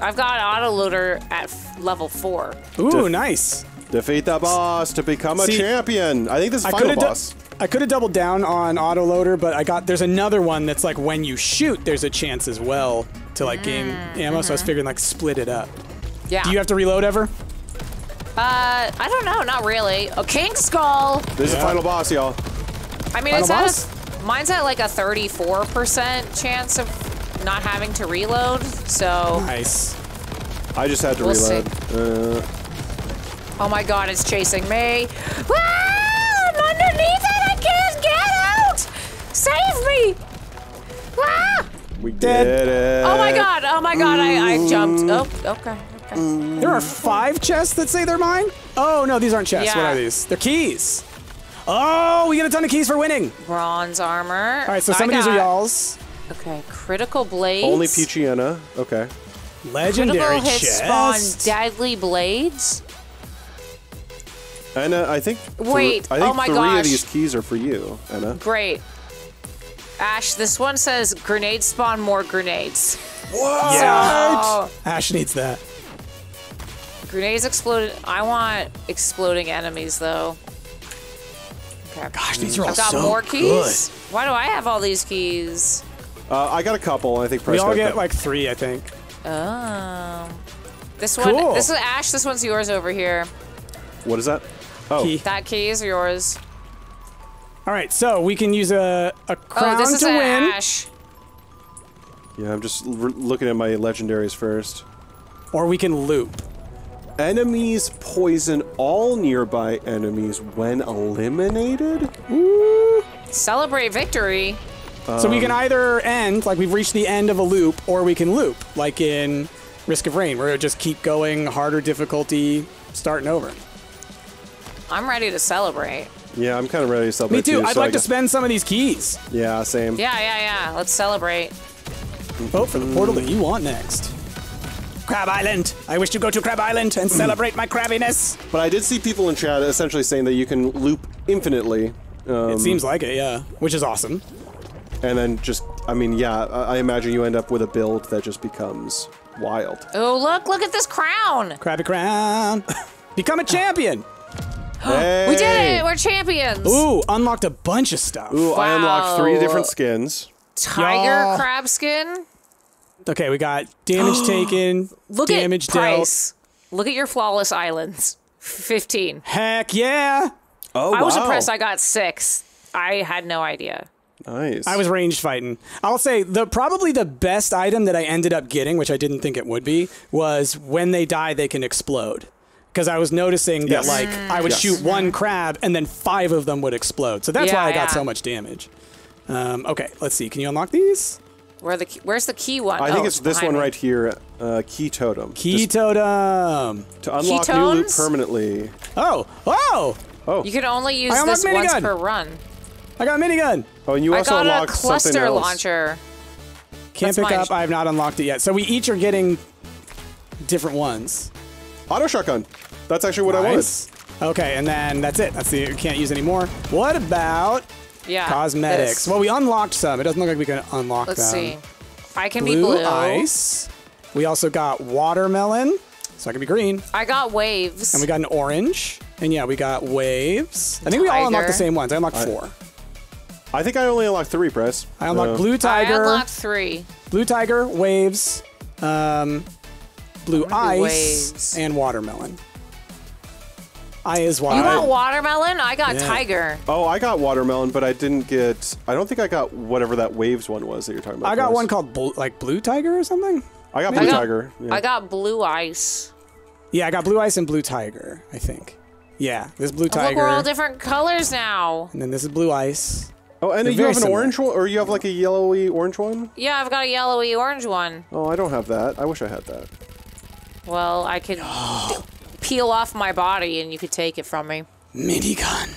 I've got autoloader at f- level four. Ooh, Def- nice. Defeat the boss to become a See, champion. I think this is I final could have boss. I could have doubled down on autoloader, but I got there's another one that's like when you shoot, there's a chance as well to like gain ammo. So I was figuring like split it up. Yeah. Do you have to reload ever? uh, I don't know. Not really. A king skull. This is Yeah. the final boss, y'all. I mean, Final it's at boss? A, mine's at like a 34% chance of not having to reload. So, Nice. I just had to We'll reload. Uh, oh my god, it's chasing me. Ah, I'm underneath it. I can't get out. Save me. Ah! we Dead. did it. Oh my god. Oh my god. I, I jumped. Oh, okay. Okay. There are five chests that say they're mine. Oh no, these aren't chests. What are these? They're keys. Oh, we get a ton of keys for winning. Bronze armor. All right, so some I of these are got- y'all's. Okay, critical blades. Only Peachiana. Okay. Legendary Critical hit spawn deadly blades. Anna, I think. Wait. th- Wait, I think oh my three gosh. of these keys are for you, Anna. Great. Ash, this one says grenade spawn more grenades. What? yeah. Oh, Ash needs that. grenades exploded. I want exploding enemies though. Okay. Gosh, these are all I've got so more good. keys. Why do I have all these keys? Uh, I got a couple. I think Price We all get like three, I think. Oh. This one. Cool. This is Ash. This one's yours over here. What is that? Oh, Key. That key is yours. All right, so we can use a, a crown oh, this is to an win, Ash. yeah. I'm just looking at my legendaries first. or we can loop. Enemies poison all nearby enemies when eliminated. Celebrate victory. so Um, we can either end, like we've reached the end of a loop, or we can loop, like in Risk of Rain, where it just keep going, harder difficulty, starting over. I'm ready to celebrate. Yeah, I'm kind of ready to celebrate. Me too. too, I'd so like to spend some of these keys. Yeah, same. Yeah, yeah, yeah. Let's celebrate. Vote for the portal that you want next. Crab Island. I wish to go to Crab Island and celebrate my crabbiness. But I did see people in chat essentially saying that you can loop infinitely. Um, It seems like it, yeah. Which is awesome. and then just, I mean, yeah, I, I imagine you end up with a build that just becomes wild. Oh, look, look at this crown. Crabby Crown. Become a champion. hey! We did it. We're champions. Ooh, unlocked a bunch of stuff. Ooh, I unlocked three different skins. Tiger crab skin. Okay, we got damage taken, Look damage at dealt, price. Look at your flawless islands. 15. Heck yeah! Oh, I was impressed I got six. I had no idea. Nice. I was ranged fighting. I'll say the probably the best item that I ended up getting, which I didn't think it would be, was when they die they can explode. Because I was noticing that Yes. like I would Yes. shoot one crab and then five of them would explode. So that's Yeah, why I got yeah. so much damage. Um, okay, let's see. Can you unlock these? Where the key- where's the key one? I think Oh, it's this one me. right here, uh, Key Totem. Key Just totem. to unlock new loot permanently. Oh, oh! Oh, You can only use I unlocked this once per run. I got a minigun. oh, and you I also got a unlocked something cluster launcher. Can't That's pick up. I have not unlocked it yet. So we each are getting different ones. Auto shotgun. That's actually what I wanted. Okay, and then that's it. That's the you can't use anymore. What about Yeah. cosmetics? this. Well, we unlocked some. It doesn't look like we can unlock Let's them. see. I can Blue, be blue. ice. We also got watermelon, so I can be green. I got waves. And we got an orange. And yeah, we got waves. I think we all unlocked the same ones. I unlocked four. I think I only unlocked three, Press. I unlocked Uh, blue I tiger, unlocked three. blue tiger, waves, um, blue ice, waves. and watermelon. I is You water. got watermelon? I got Yeah. tiger. Oh, I got watermelon, but I didn't get. I don't think I got whatever that waves one was that you're talking about. I got Price. one called blue, like blue tiger or something. I got I blue got- tiger. Yeah. I got blue ice. Yeah, I got blue ice and blue tiger. I think. Yeah, this is blue oh, Look, tiger, we're all different colors now. and then this is blue ice. oh, and They're you have an similar. orange one, or you have like a yellowy orange one. Yeah, I've got a yellowy orange one. Oh, I don't have that. I wish I had that. Well, I could d- peel off my body and you could take it from me. Minigun.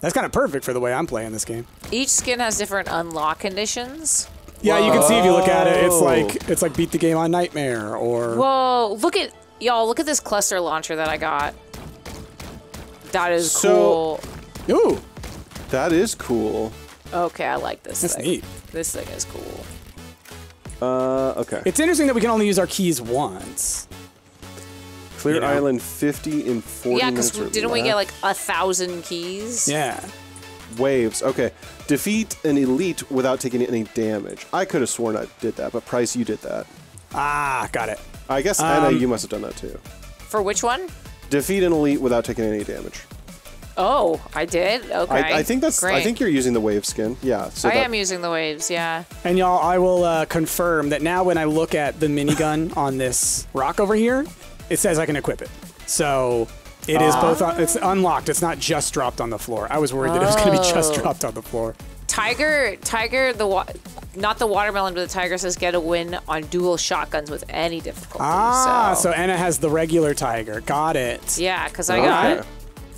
That's kind of perfect for the way I'm playing this game. Each skin has different unlock conditions. Yeah, you can see if you look at it, it's like it's like beat the game on Nightmare or Whoa, look at y'all, look at this cluster launcher that I got. That is So- cool. ooh, That is cool. Okay, I like this that's thing. neat. This thing is cool. Uh, okay. It's interesting that we can only use our keys once. Clear you know. Island 50 in 40 yeah, minutes. because didn't we get like a thousand keys? Yeah. waves? Okay. Defeat an elite without taking any damage. I could have sworn I did that, but Price, you did that. Ah, got it. I guess Anna, Um, you must have done that too. For which one? Defeat an elite without taking any damage. Oh, I did. Okay. I, I think that's. Great. I think you're using the wave skin. Yeah. So I that, am using the waves. Yeah. And y'all, I will uh, confirm that now when I look at the minigun on this rock over here, it says I can equip it. So it is both. Ah. On, it's unlocked. It's not just dropped on the floor. I was worried that it was going to be just Oh. dropped on the floor. Tiger, Tiger, the wa- not the watermelon, but the Tiger says get a win on dual shotguns with any difficulty. Ah, so so, Anna has the regular tiger. Got it. yeah, because I Okay. got All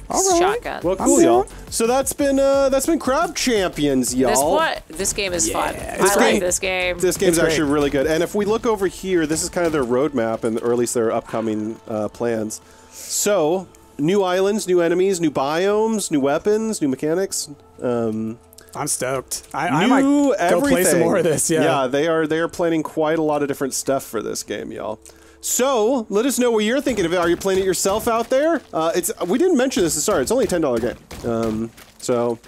right. shotguns. Well, cool, y'all. So that's been uh, that's been Crab Champions, y'all. this what? This game is fun. Yeah, I it's like this game. This game's It's great. actually really good. And if we look over here, this is kind of their roadmap, and or at least their upcoming uh, plans. So, new islands, new enemies, new biomes, new weapons, new mechanics. Um, I'm stoked. I, I new might go everything. play some more of this. Yeah. yeah, they are they are planning quite a lot of different stuff for this game, y'all. So let us know what you're thinking of it. Are you playing it yourself out there? Uh, it's we didn't mention this start. It's only a ten dollar game. Um, so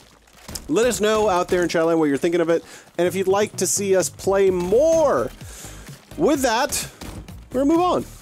let us know out there in Chatland what you're thinking of it, and if you'd like to see us play more. With that, we're gonna move on.